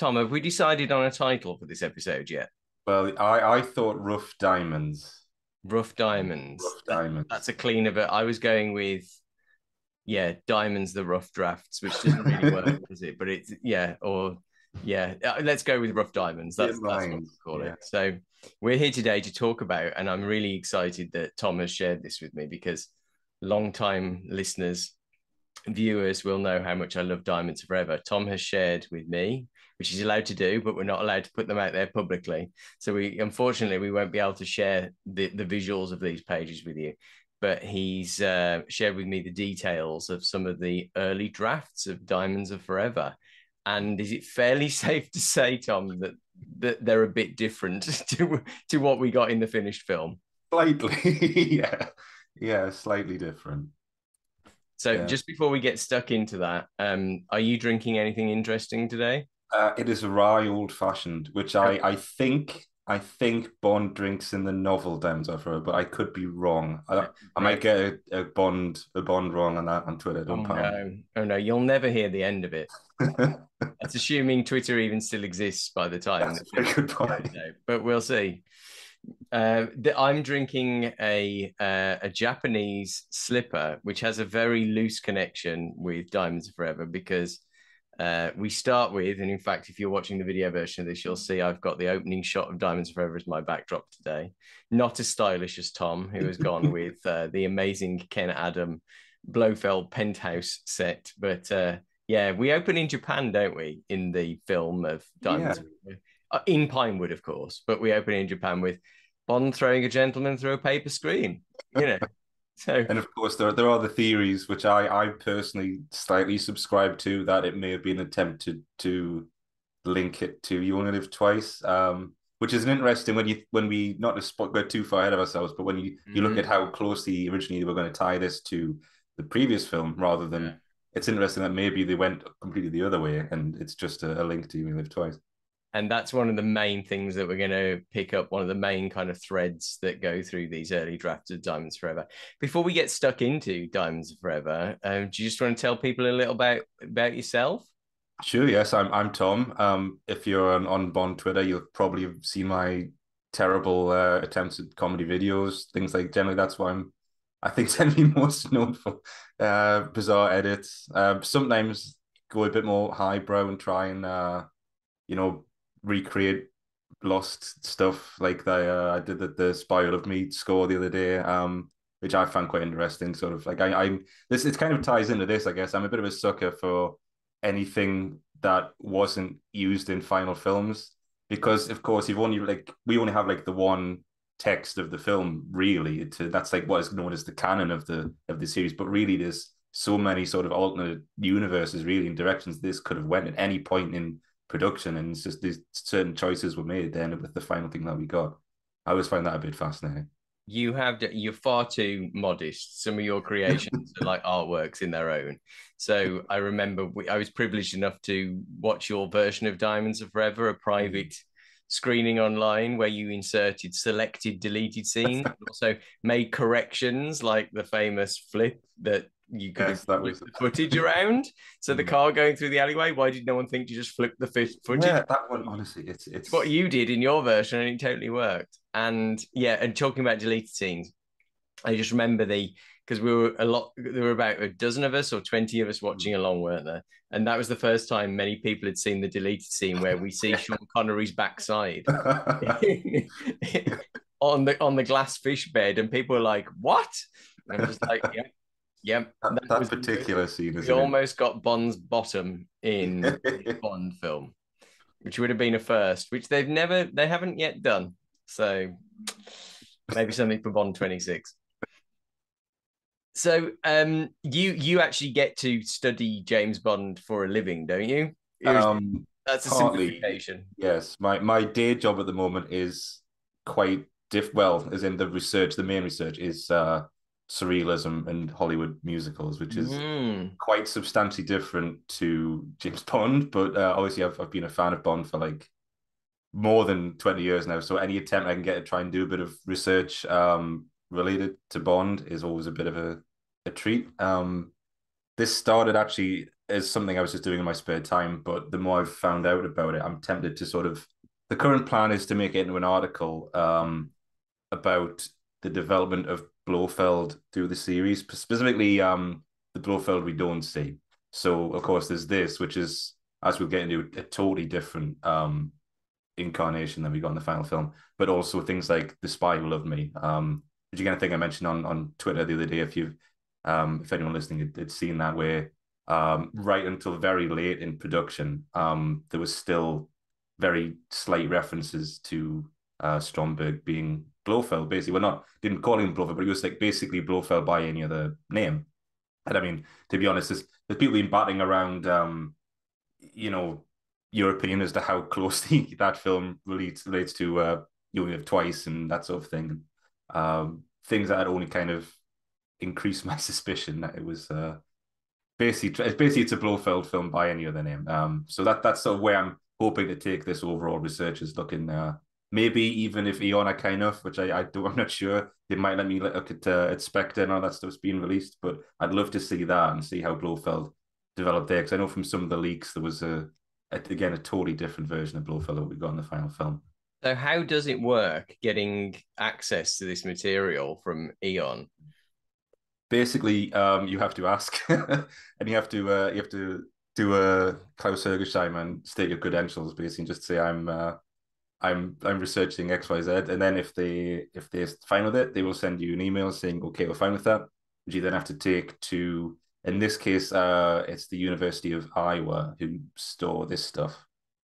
Tom, have we decided on a title for this episode yet? Well, I, I thought Rough Diamonds. Rough Diamonds. Rough Diamonds. That's a cleaner, but I was going with, yeah, Diamonds, the rough drafts, which doesn't really work, does it? But it's, yeah, or, yeah, uh, let's go with Rough Diamonds. That's, that's what we call yeah. it. So we're here today to talk about, and I'm really excited that Tom has shared this with me because long-time listeners, viewers will know how much I love Diamonds Forever. Tom has shared with me which he's allowed to do, but we're not allowed to put them out there publicly. So we unfortunately we won't be able to share the, the visuals of these pages with you. But he's uh, shared with me the details of some of the early drafts of Diamonds of Forever. And is it fairly safe to say, Tom, that that they're a bit different to to what we got in the finished film? Slightly, yeah, yeah, slightly different. So Yeah. just before we get stuck into that, um, are you drinking anything interesting today? Uh, it is a rye old fashioned, which I, I think I think Bond drinks in the novel Diamonds Are Forever, but I could be wrong. I, I might get a, a Bond a Bond wrong on that on Twitter. Oh Don't pound. no! Oh no! You'll never hear the end of it. That's assuming Twitter even still exists by the time. That's a good point. No, but we'll see. Uh, the, I'm drinking a uh, a Japanese slipper, which has a very loose connection with Diamonds Forever because uh, we start with, and in fact, if you're watching the video version of this, you'll see I've got the opening shot of Diamonds Forever as my backdrop today. Not as stylish as Tom, who has gone with uh, the amazing Ken Adam Blofeld penthouse set, but uh, yeah, we open in Japan, don't we? In the film of Diamonds, Forever. Uh, in Pinewood, of course, but we open in Japan with Bond throwing a gentleman through a paper screen. You know, so And of course, there there are the theories which I I personally slightly subscribe to that it may have been attempted to link it to You Only Live Twice, um, which is an interesting when you when we not to spot go too far ahead of ourselves, but when you you look Mhm. at how closely originally they were going to tie this to the previous film rather than Yeah. it's interesting that maybe they went completely the other way and it's just a, a link to You Only Live Twice. And that's one of the main things that we're going to pick up one of the main kind of threads that go through these early drafts of diamonds forever before we get stuck into diamonds forever um, do you just want to tell people a little about about yourself Sure, yes, I'm I'm Tom. Um, if you're on, on Bond Twitter, you'll probably seen my terrible uh, attempts at comedy videos, things like generally that's why I'm I think be most known for uh bizarre edits. Uh, sometimes go a bit more highbrow and try and uh you know recreate lost stuff like the uh, I did the, the Spy of Me score the other day. Um which I found quite interesting. Sort of like I, I'm this it kind of ties into this, I guess. I'm a bit of a sucker for anything that wasn't used in final films because of course you've only like we only have like the one text of the film really to that's like what is known as the canon of the of the series but really there's so many sort of alternate universes really in directions this could have went at any point in production and it's just these certain choices were made then with the final thing that we got. I always find that a bit fascinating. You have you're far too modest. Some of your creations are like artworks in their own. So i remember we, i was privileged enough to watch your version of diamonds of forever a private screening online where you inserted selected deleted scenes also made corrections like the famous flip that you could Yes, have was- the footage around. So the Mm. car going through the alleyway why did no one think to just flip the footage? Yeah that one honestly it's it's what you did in your version and it totally worked. And yeah and talking about deleted scenes i just remember the because we were a lot there were about a dozen of us or 20 of us watching along weren't there? And that was the first time many people had seen the deleted scene where we see sean connery's backside on the on the glass fish bed and people were like what? And i'm just like yeah yeah that, that particular scene is we almost got bond's bottom in the Bond film, which would have been a first, which they've never, they haven't yet done. So maybe something for Bond 26. So um, you you actually get to study James Bond for a living, don't you? Um That's a partly. simplification. Yes, my my day job at the moment is quite diff. Well, as in the research, the main research is uh, surrealism and Hollywood musicals, which is Mm. quite substantially different to James Bond. But uh, obviously, I've I've been a fan of Bond for like more than twenty years now. So any attempt I can get to try and do a bit of research um, related to Bond is always a bit of a a treat. Um, this started actually as something I was just doing in my spare time. But the more I've found out about it, I'm tempted to sort of. The current plan is to make it into an article um, about the development of Blofeld through the series, specifically um, the Blofeld we don't see. So, of course, there's this, which is, as we'll get into, a totally different um, incarnation than we got in the final film, but also things like The Spy Who Loved Me, um, which again, I think I mentioned on, on Twitter the other day. If you've, um, if anyone listening had, had seen that, where um, right until very late in production, um, there was still very slight references to uh, Stromberg being Blofeld. Basically, we're not didn't call him Blofeld, but he was like basically Blofeld by any other name. And I mean, to be honest, there's, there's people been batting around, um, you know, your opinion as to how closely that film relates relates to uh, You Only Twice and that sort of thing. Um, things that had only kind of increased my suspicion that it was uh, basically it's basically it's a Blofeld film by any other name. Um, so that that's sort of where I'm hoping to take this overall research is looking uh, maybe even if Eon are kind of, which I, I do, I'm not sure they might let me look at uh, at Spectre and all that stuff's being released, but I'd love to see that and see how Blofeld developed there because I know from some of the leaks there was a, a again a totally different version of Blofeld that we got in the final film. So how does it work getting access to this material from Eon? basically um, you have to ask and you have to uh, you have to do a Klaus Hergersheimer and state your credentials basically and just say I'm uh, I'm I'm researching XYZ and then if they if they're fine with it they will send you an email saying okay we're fine with that which you then have to take to in this case uh it's the University of Iowa who store this stuff.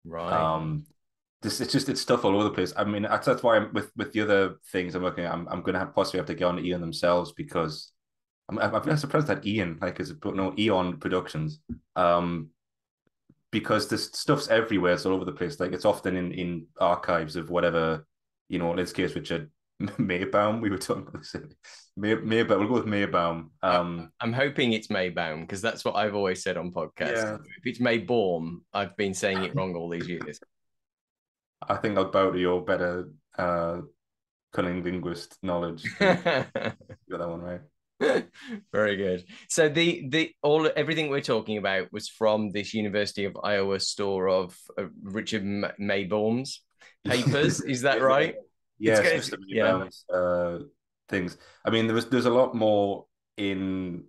Right. Um this it's just it's stuff all over the place. I mean that's, that's why I'm with with the other things I'm looking at I'm, I'm gonna have possibly have to get on Eon themselves because I'm, I'm surprised that Ian, like, is a no Eon Productions, um, because this stuff's everywhere. It's all over the place. Like, it's often in in archives of whatever, you know, in this case, Richard Maibaum. We were talking about this. May, Maibaum. We'll go with Maibaum. Um, I'm hoping it's Maibaum because that's what I've always said on podcasts. Yeah. If it's Maibaum, I've been saying it wrong all these years. I think I'll bow to your better uh, cunning linguist knowledge. got that one right. Very good. So the the all everything we're talking about was from this University of Iowa store of uh, Richard Maibaum's papers. Is that right? Yes, Mr. Maibaum's yeah. uh, things. I mean, there was there's a lot more in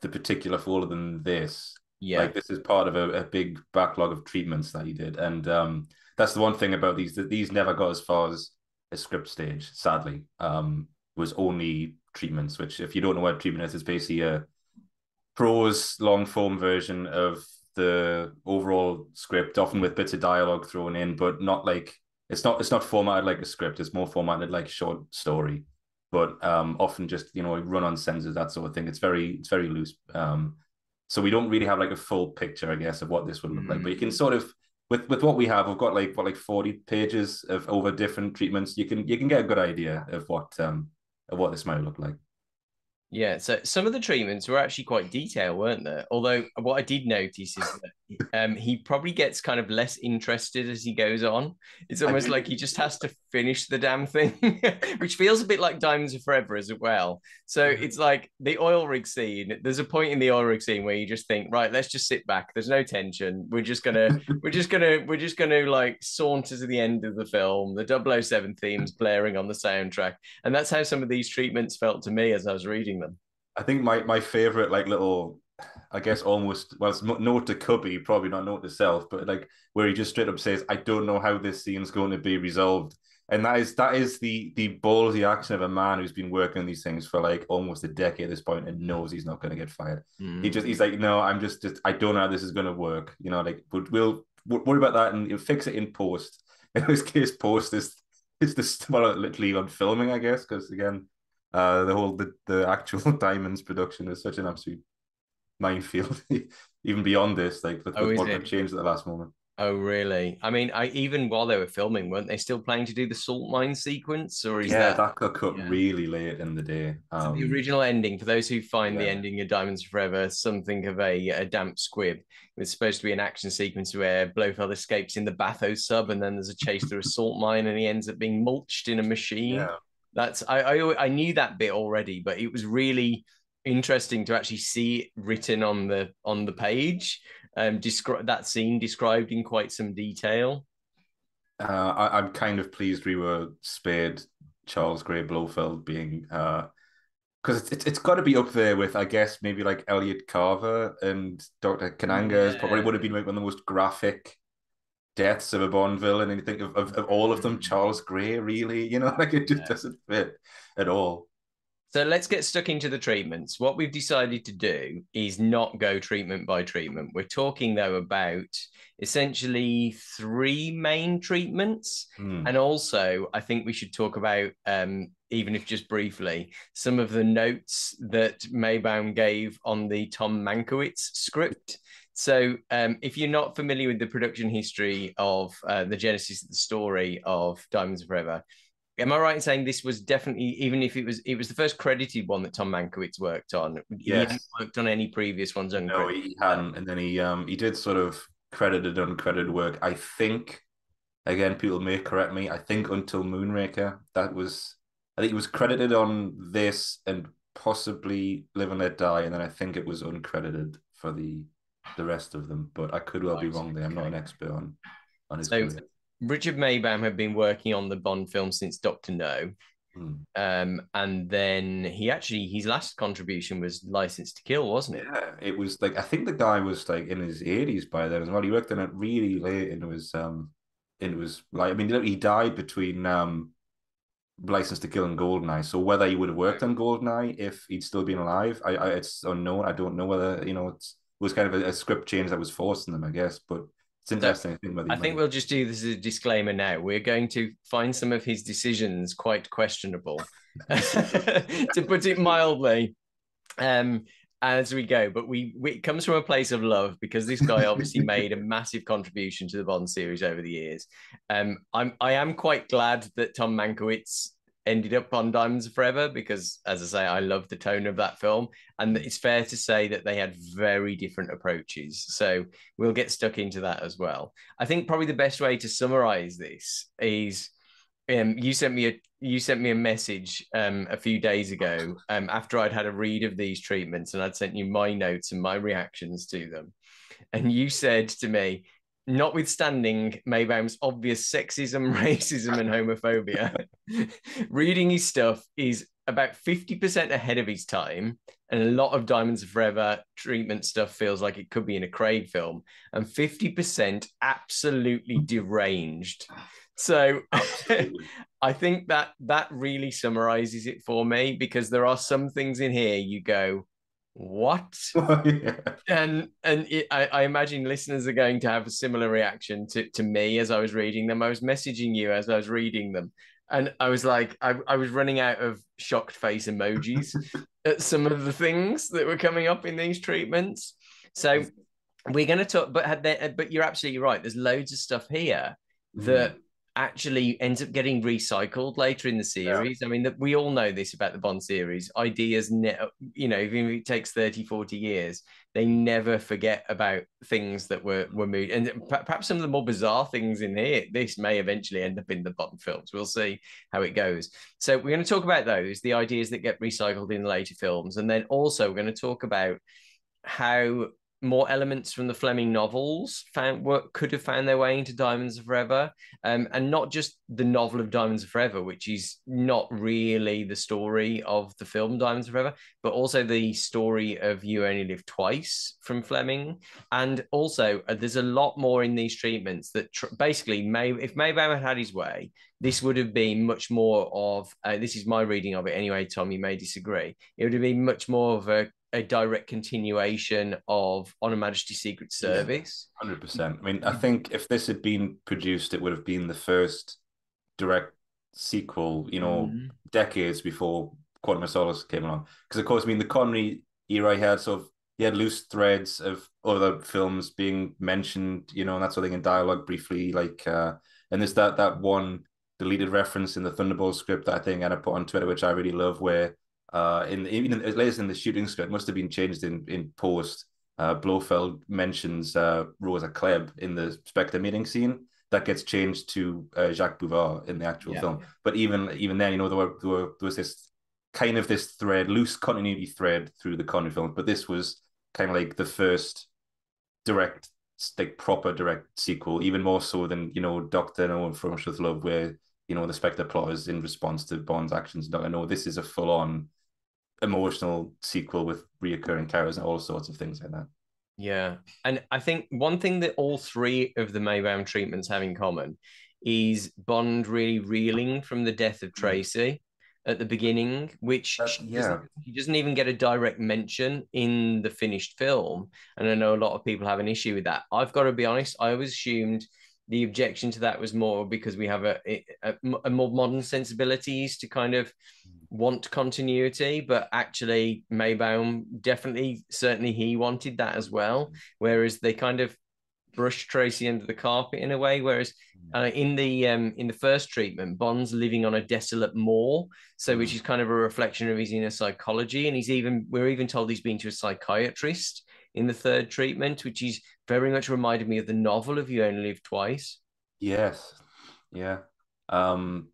the particular folder than this. Yeah, like this is part of a, a big backlog of treatments that he did, and um, that's the one thing about these that these never got as far as a script stage. Sadly, um, was only treatments, which if you don't know what treatment is, it's basically a prose long form version of the overall script, often with bits of dialogue thrown in, but not like it's not it's not formatted like a script. It's more formatted like a short story, but um, often just you know run on sentences that sort of thing. It's very it's very loose. Um, so we don't really have like a full picture, I guess, of what this would look mm-hmm. like. But you can sort of with with what we have, we've got like what like forty pages of over different treatments. You can you can get a good idea of what um what this might look like. Yeah, so some of the treatments were actually quite detailed, weren't there? Although what I did notice is that um, he probably gets kind of less interested as he goes on. It's almost like he just has to finish the damn thing, which feels a bit like Diamonds Are Forever as well. So mm-hmm. it's like the oil rig scene. There's a point in the oil rig scene where you just think, right, let's just sit back. There's no tension. We're just gonna, we're just gonna, we're just gonna like saunter to the end of the film. The 007 themes blaring on the soundtrack, and that's how some of these treatments felt to me as I was reading them. I think my my favorite like little, I guess almost well, it's note to Cubby, probably not note to self, but like where he just straight up says, "I don't know how this scene's going to be resolved." And that is that is the the ballsy action of a man who's been working on these things for like almost a decade at this point and knows he's not going to get fired. Mm. He just he's like, no, I'm just, just I don't know how this is going to work. You know, like but we'll, we'll worry about that and fix it in post. In this case, post is is this well literally on filming, I guess, because again, uh, the whole the, the actual diamonds production is such an absolute minefield. Even beyond this, like with, oh, with what changed at the last moment. Oh, really? I mean, I even while they were filming, weren't they still planning to do the salt mine sequence? Or is yeah, that, that got cut yeah. really late in the day. Um, so the original ending, for those who find yeah. the ending of Diamonds Forever something of a, a damp squib, it's supposed to be an action sequence where Blofeld escapes in the Bathosub, and then there's a chase through a salt mine, and he ends up being mulched in a machine. Yeah. That's I, I I knew that bit already, but it was really interesting to actually see it written on the on the page. Um, describe that scene described in quite some detail. Uh, I, am kind of pleased we were spared Charles Gray Blofeld being uh because it's, it's, it's got to be up there with I guess maybe like Elliot Carver and Dr. Kananga yeah. probably would have been like one of the most graphic deaths of a Bond villain and you think of, of, of all of them mm. Charles Gray really you know like it just yeah. doesn't fit at all so let's get stuck into the treatments. What we've decided to do is not go treatment by treatment. We're talking though about essentially three main treatments. Mm. And also, I think we should talk about, um, even if just briefly, some of the notes that Maibaum gave on the Tom Mankiewicz script. So, um, if you're not familiar with the production history of uh, the genesis of the story of Diamonds Forever, Am I right in saying this was definitely, even if it was, it was the first credited one that Tom Mankiewicz worked on? He hadn't worked on any previous ones. Uncredited. No, he hadn't, and then he um he did sort of credited uncredited work. I think, again, people may correct me. I think until Moonraker, that was, I think it was credited on this and possibly Live and Let Die, and then I think it was uncredited for the the rest of them. But I could well be wrong there. I'm not an expert on on his. So, career. Richard Maibaum had been working on the Bond film since Doctor No. Hmm. Um, and then he actually his last contribution was License to Kill, wasn't it? Yeah, it was like I think the guy was like in his eighties by then as well. He worked on it really late, and it was um, it was like I mean he died between um, License to Kill and Goldeneye. So whether he would have worked on Goldeneye if he'd still been alive, I, I it's unknown. I don't know whether you know it's it was kind of a, a script change that was forcing them, I guess, but it's interesting. So, I think we'll just do this as a disclaimer now. We're going to find some of his decisions quite questionable, to put it mildly, um, as we go. But we, we, it comes from a place of love because this guy obviously made a massive contribution to the Bond series over the years. Um, I'm I am quite glad that Tom Mankiewicz ended up on Diamonds Forever because, as I say, I love the tone of that film. And it's fair to say that they had very different approaches. So we'll get stuck into that as well. I think probably the best way to summarize this is um, you sent me a you sent me a message um, a few days ago um, after I'd had a read of these treatments and I'd sent you my notes and my reactions to them. And you said to me, notwithstanding Maibaum's obvious sexism, racism, and homophobia, reading his stuff is about 50% ahead of his time. And a lot of Diamonds Forever treatment stuff feels like it could be in a Craig film, and 50% absolutely deranged. So I think that that really summarizes it for me because there are some things in here you go, what? yeah. And and it, I, I, imagine listeners are going to have a similar reaction to, to me as I was reading them. I was messaging you as I was reading them. And I was like, I, I was running out of shocked face emojis at some of the things that were coming up in these treatments. So we're going to talk, but had there, but you're absolutely right. There's loads of stuff here that mm actually ends up getting recycled later in the series. Yeah. I mean, that we all know this about the Bond series. Ideas, ne- you know, even if it takes 30, 40 years, they never forget about things that were were moved. And perhaps some of the more bizarre things in here, this may eventually end up in the Bond films. We'll see how it goes. So we're going to talk about those, the ideas that get recycled in later films, and then also we're going to talk about how more elements from the Fleming novels found could have found their way into Diamonds of Forever, um, and not just the novel of Diamonds of Forever, which is not really the story of the film Diamonds of Forever, but also the story of You Only Live Twice from Fleming, and also uh, there's a lot more in these treatments that tr- basically May if Maibaum had had his way, this would have been much more of uh, this is my reading of it anyway. Tom, you may disagree. It would have been much more of a a direct continuation of On Her Majesty's Secret Service. Hundred percent. I mean, I think if this had been produced, it would have been the first direct sequel. You know, mm. decades before Quantum of Solace came along. Because of course, I mean, the Connery era he had sort of he had loose threads of other films being mentioned. You know, and that sort of thing in dialogue briefly. Like, uh, and there's that that one deleted reference in the Thunderball script that I think I put on Twitter, which I really love, where uh, in even as late as in the shooting script, must have been changed in in post. Uh, Blofeld mentions uh, Rosa Klebb in the Spectre meeting scene. That gets changed to uh, Jacques Bouvar in the actual yeah. film. But even even then, you know, there, were, there, were, there was this kind of this thread, loose continuity thread through the Connery film, but this was kind of like the first direct, like proper direct sequel, even more so than you know Doctor No and From with Love, where you know the Spectre plot is in response to Bond's actions. No, know this is a full on emotional sequel with reoccurring characters and all sorts of things like that. Yeah. And I think one thing that all three of the Maibaum treatments have in common is Bond really reeling from the death of mm. Tracy at the beginning, which uh, yeah. Doesn't, he doesn't even get a direct mention in the finished film. And I know a lot of people have an issue with that. I've got to be honest, I always assumed the objection to that was more because we have a, a, a more modern sensibilities to kind of want continuity, but actually Maibaum definitely, certainly he wanted that as well. Whereas they kind of brushed Tracy under the carpet in a way. Whereas uh, in the um, in the first treatment, Bond's living on a desolate moor, so which is kind of a reflection of his inner psychology, and he's even we're even told he's been to a psychiatrist in the third treatment, which is very much reminded me of the novel of You Only Live Twice. Yes. Yeah. Um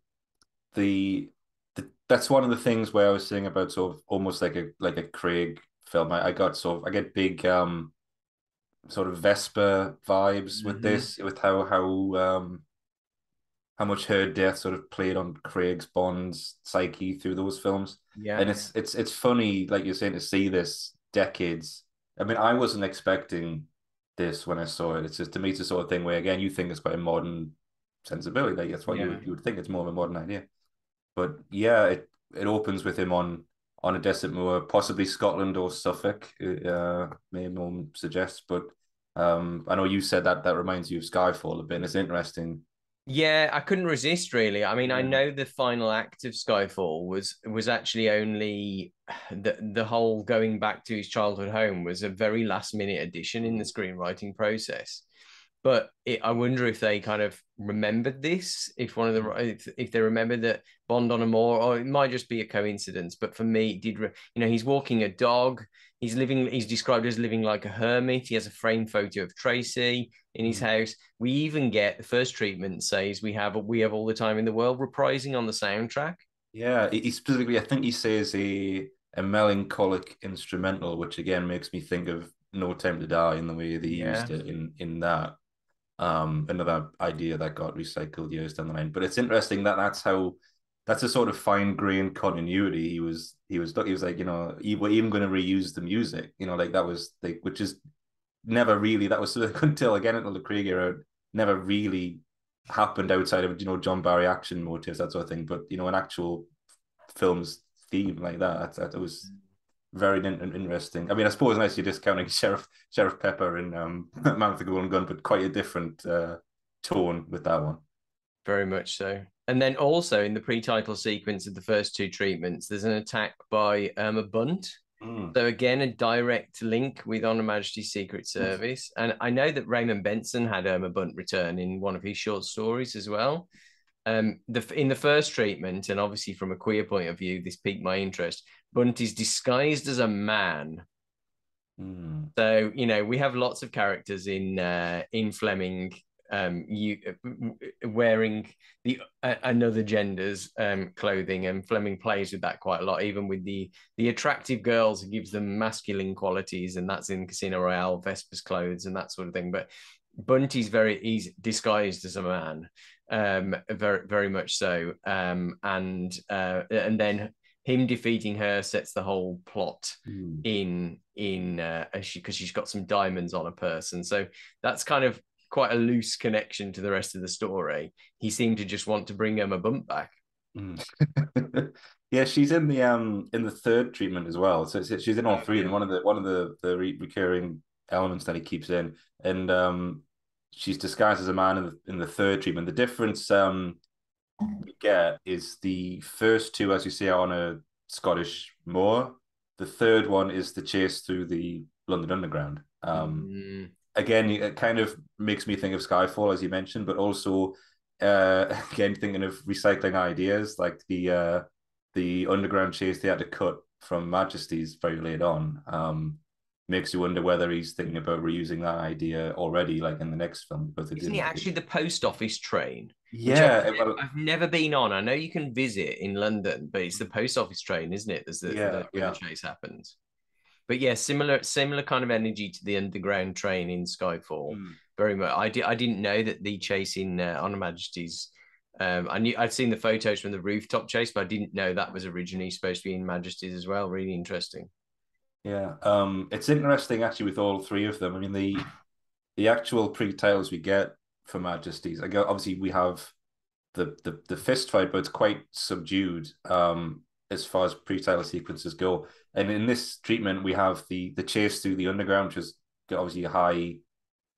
the, the that's one of the things where I was saying about sort of almost like a like a Craig film. I, I got sort of I get big um sort of Vesper vibes mm-hmm. with this, with how how um how much her death sort of played on Craig's Bond's psyche through those films. Yeah. And it's it's it's funny, like you're saying, to see this decades I mean, I wasn't expecting this when I saw it. It's just to me, it's a sort of thing where again, you think it's quite a modern sensibility. Like that's what yeah. you would, you would think it's more of a modern idea. But yeah, it it opens with him on on a desert moor, possibly Scotland or Suffolk. Uh, Maibaum suggests, but um, I know you said that that reminds you of Skyfall a bit. And it's interesting yeah, I couldn't resist really. I mean, I know the final act of Skyfall was was actually only the the whole going back to his childhood home was a very last minute addition in the screenwriting process. But it, I wonder if they kind of remembered this, if one of the mm. if, if they remembered that Bond on a moor, or it might just be a coincidence. But for me, it did you know he's walking a dog. He's living. He's described as living like a hermit. He has a framed photo of Tracy in his mm. house. We even get the first treatment says we have we have all the time in the world reprising on the soundtrack. Yeah, he specifically, I think he says a a melancholic instrumental, which again makes me think of No Time to Die in the way they yeah. used it in in that. Um, another idea that got recycled years down the line. But it's interesting that that's how that's a sort of fine grained continuity. He was he was he was like you know we're even going to reuse the music. You know like that was like which is never really that was until again until the Craig era never really happened outside of you know John Barry action motives that sort of thing. But you know an actual film's theme like that that, that was very interesting. I mean, I suppose unless you're discounting Sheriff Sheriff Pepper in um, Man with the Golden Gun, but quite a different uh, tone with that one. Very much so. And then also in the pre-title sequence of the first two treatments, there's an attack by Irma Bunt, Mm. So again, a direct link with On Her Majesty's Secret Service, and I know that Raymond Benson had Irma Bunt return in one of his short stories as well. Um, the in the first treatment, and obviously from a queer point of view, this piqued my interest. Bunt is disguised as a man. Mm. So you know we have lots of characters in uh, in Fleming um, you uh, wearing the uh, another gender's um, clothing, and Fleming plays with that quite a lot. Even with the the attractive girls, he gives them masculine qualities, and that's in Casino Royale, Vesper's clothes, and that sort of thing. But Bunty's very he's disguised as a man, um, very very much so, um, and uh, and then him defeating her sets the whole plot mm. in in uh, because she, she's got some diamonds on a person. So that's kind of quite a loose connection to the rest of the story. He seemed to just want to bring Irma Bunt back. Mm. yeah, she's in the um in the third treatment as well. So she's in all three, and one of the one of the the re- recurring elements that he keeps in, and um she's disguised as a man in the in the third treatment. The difference um we get is the first two, as you see, are on a Scottish moor. The third one is the chase through the London Underground. Um, mm again, it kind of makes me think of Skyfall, as you mentioned, but also uh, again thinking of recycling ideas like the uh, the underground chase they had to cut from Majesty's very late on. Um, makes you wonder whether he's thinking about reusing that idea already, like in the next film. Because it isn't it actually the post office train? Yeah, I've, well, I've, never been on. I know you can visit in London, but it's the post office train, isn't it? There's the, yeah, the, yeah. the chase happens. But yeah, similar similar kind of energy to the underground train in Skyfall. Mm. Very much. I did. I didn't know that the chase in uh, On Majesty's. Um, I knew I'd seen the photos from the rooftop chase, but I didn't know that was originally supposed to be in Majesty's as well. Really interesting. Yeah, um, it's interesting actually with all three of them. I mean, the the actual pre-titles we get for Majesties. I go obviously we have the the the fist fight, but it's quite subdued um, as far as pre-title sequences go. And in this treatment, we have the the chase through the underground, which is obviously a high,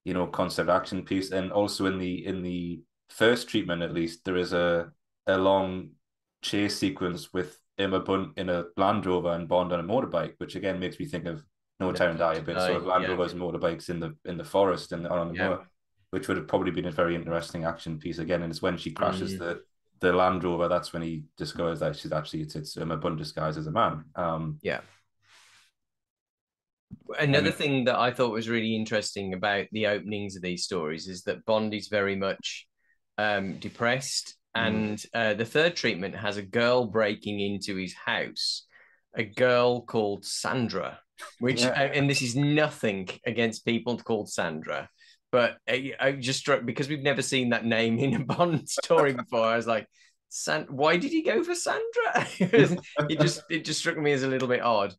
you know, concept action piece, and also in the in the first treatment at least there is a a long chase sequence with Irma Bunt in a Land Rover and Bond on a motorbike, which again makes me think of No Time to Die a bit, sort of Land yeah. Rovers and motorbikes in the in the forest and on the yeah. moor, which would have probably been a very interesting action piece again. And it's when she crashes mm. the the Land Rover, that's when he discovers that she's actually it's it's Irma Bunt disguised as a man. Um, yeah. Another thing that I thought was really interesting about the openings of these stories is that Bond is very much um, depressed. And uh, the third treatment has a girl breaking into his house, a girl called Sandra, which, yeah. Uh, and this is nothing against people called Sandra, but I, I, just struck because we've never seen that name in a Bond story before. I was like, San, why did he go for Sandra? it just it just struck me as a little bit odd.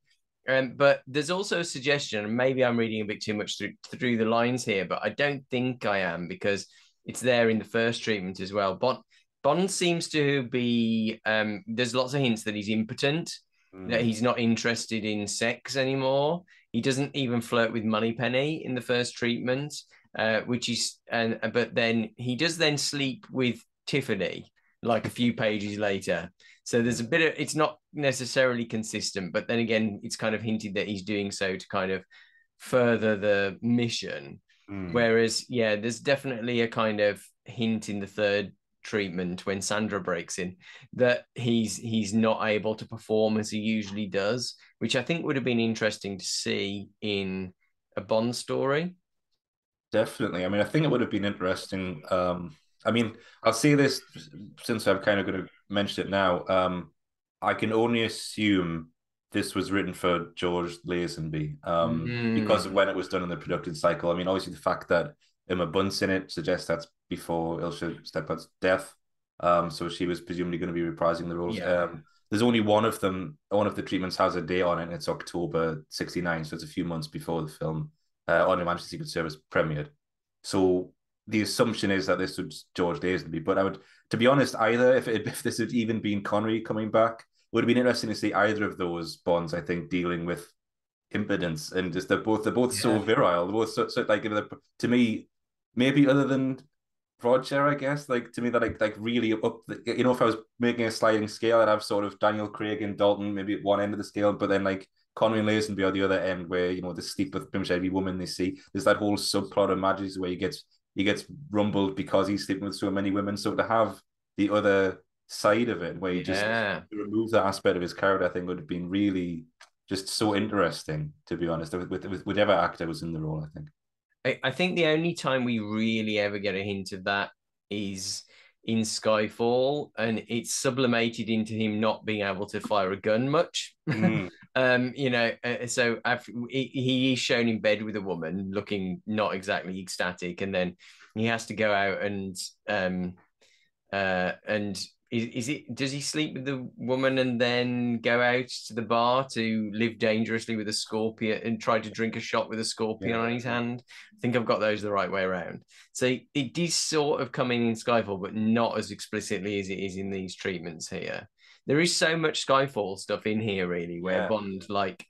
Um, but there's also a suggestion, and maybe I'm reading a bit too much through through the lines here, but I don't think I am because it's there in the first treatment as well. Bond Bond seems to be um, there's lots of hints that he's impotent, mm. that he's not interested in sex anymore. He doesn't even flirt with Moneypenny in the first treatment, uh, which is and but then he does then sleep with Tiffany like a few pages later. So there's a bit of it's not necessarily consistent, but then again, it's kind of hinted that he's doing so to kind of further the mission. Mm. Whereas, yeah, there's definitely a kind of hint in the third treatment when Sandra breaks in that he's he's not able to perform as he usually does, which I think would have been interesting to see in a Bond story. Definitely. I mean, I think it would have been interesting. Um, I mean, I'll say this since I'm kind of going to mention it now. Um, I can only assume this was written for George Lazenby um, mm. because of when it was done in the production cycle. I mean, obviously the fact that Irma Bunt's in it suggests that's before Ilse Steppat's death. Um, so she was presumably going to be reprising the roles. Yeah. Um, there's only one of them. One of the treatments has a day on it. and It's October '69, so it's a few months before the film uh, on Her Majesty's Secret Service premiered. So the assumption is that this was George Lazenby. But I would, to be honest, either if it, if this had even been Connery coming back, would have been interesting to see either of those Bonds. I think dealing with impotence and just they're both they're both yeah. so virile. They're both so, so like to me, maybe other than Roger, I guess. Like to me, that like like really up. The, you know, if I was making a sliding scale, I'd have sort of Daniel Craig and Dalton maybe at one end of the scale, but then like Connery and Lazenby on the other end, where you know they sleep with pretty much every woman they see. There's that whole subplot of Majesty where he gets he gets rumbled because he's sleeping with so many women. So to have the other side of it, where he yeah. just remove that aspect of his character, I think would have been really just so interesting. To be honest, with, with, with whichever actor was in the role, I think. I, I think the only time we really ever get a hint of that is in Skyfall, and it's sublimated into him not being able to fire a gun much. Mm. um, you know, uh, so after, he, he is shown in bed with a woman, looking not exactly ecstatic, and then he has to go out and um, uh, and is, is it does he sleep with the woman and then go out to the bar to live dangerously with a scorpion and try to drink a shot with a scorpion yeah. on his hand i think i've got those the right way around so it is sort of coming in skyfall but not as explicitly as it is in these treatments here there is so much skyfall stuff in here really where yeah. bond like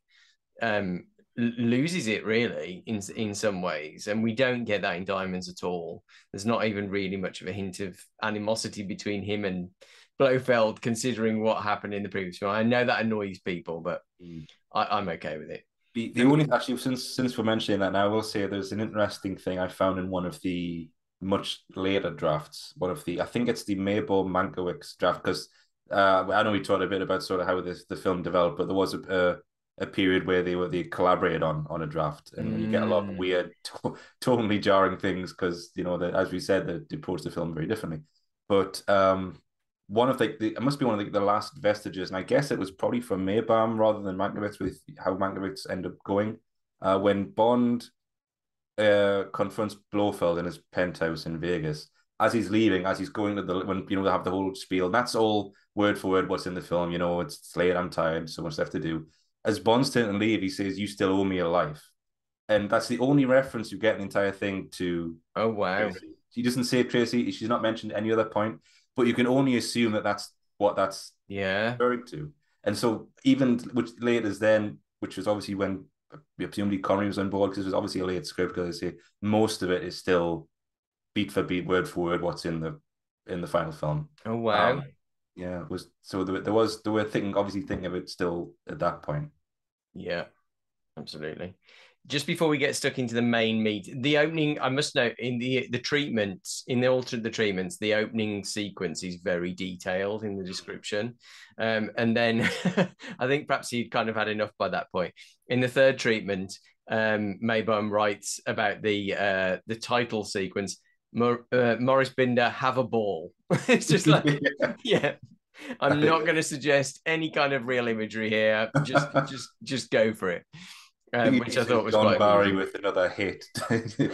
um loses it really in in some ways and we don't get that in diamonds at all. There's not even really much of a hint of animosity between him and blofeld considering what happened in the previous film. I know that annoys people but mm. I, am okay with it. The, the only actually since since we're mentioning that now i will say there's an interesting thing i found in one of the much later drafts one of the i think it's the mabel mankiewicz draft because uh, I know we talked a bit about sort of how this the film developed, but there was a, a a period where they were they collaborated on on a draft, and mm. you get a lot of Mm. weird, to- totally jarring things because you know that as we said, they, they approached the film very differently. But um, one of the, the it must be one of the, the last vestiges, and I guess it was probably from Maibaum rather than Mankiewicz with how Mankiewicz ended up going. Uh, when Bond uh, confronts Blofeld in his penthouse in Vegas, as he's leaving, as he's going to the when you know they have the whole spiel. That's all word for word what's in the film. You know, it's, it's late. I'm tired. So much left to do. As Bond's turning to leave, he says, "You still owe me a life," and that's the only reference you get in the entire thing to Oh wow. Tracy. She doesn't say Tracy. She's not mentioned at any other point, but you can only assume that that's what that's Yeah. referring to. And so even which late as then, which was obviously when presumably Connery was on board because it was obviously a late script because I say most of it is still beat for beat, word for word what's in the in the final film. Oh wow. Um, yeah, it was so there, there was they were thinking obviously thinking of it still at that point. Yeah, absolutely. Just before we get stuck into the main meat, the opening, I must note in the the treatments, in the alter the treatments, the opening sequence is very detailed in the description. Um, and then I think perhaps he'd kind of had enough by that point. In the third treatment, um, Maibaum writes about the uh, the title sequence. Mor- uh, Maurice Binder have a ball. it's just like yeah. I'm not going to suggest any kind of real imagery here. Just, just, just go for it. Um, which I thought was John quite Barry amusing. with another hit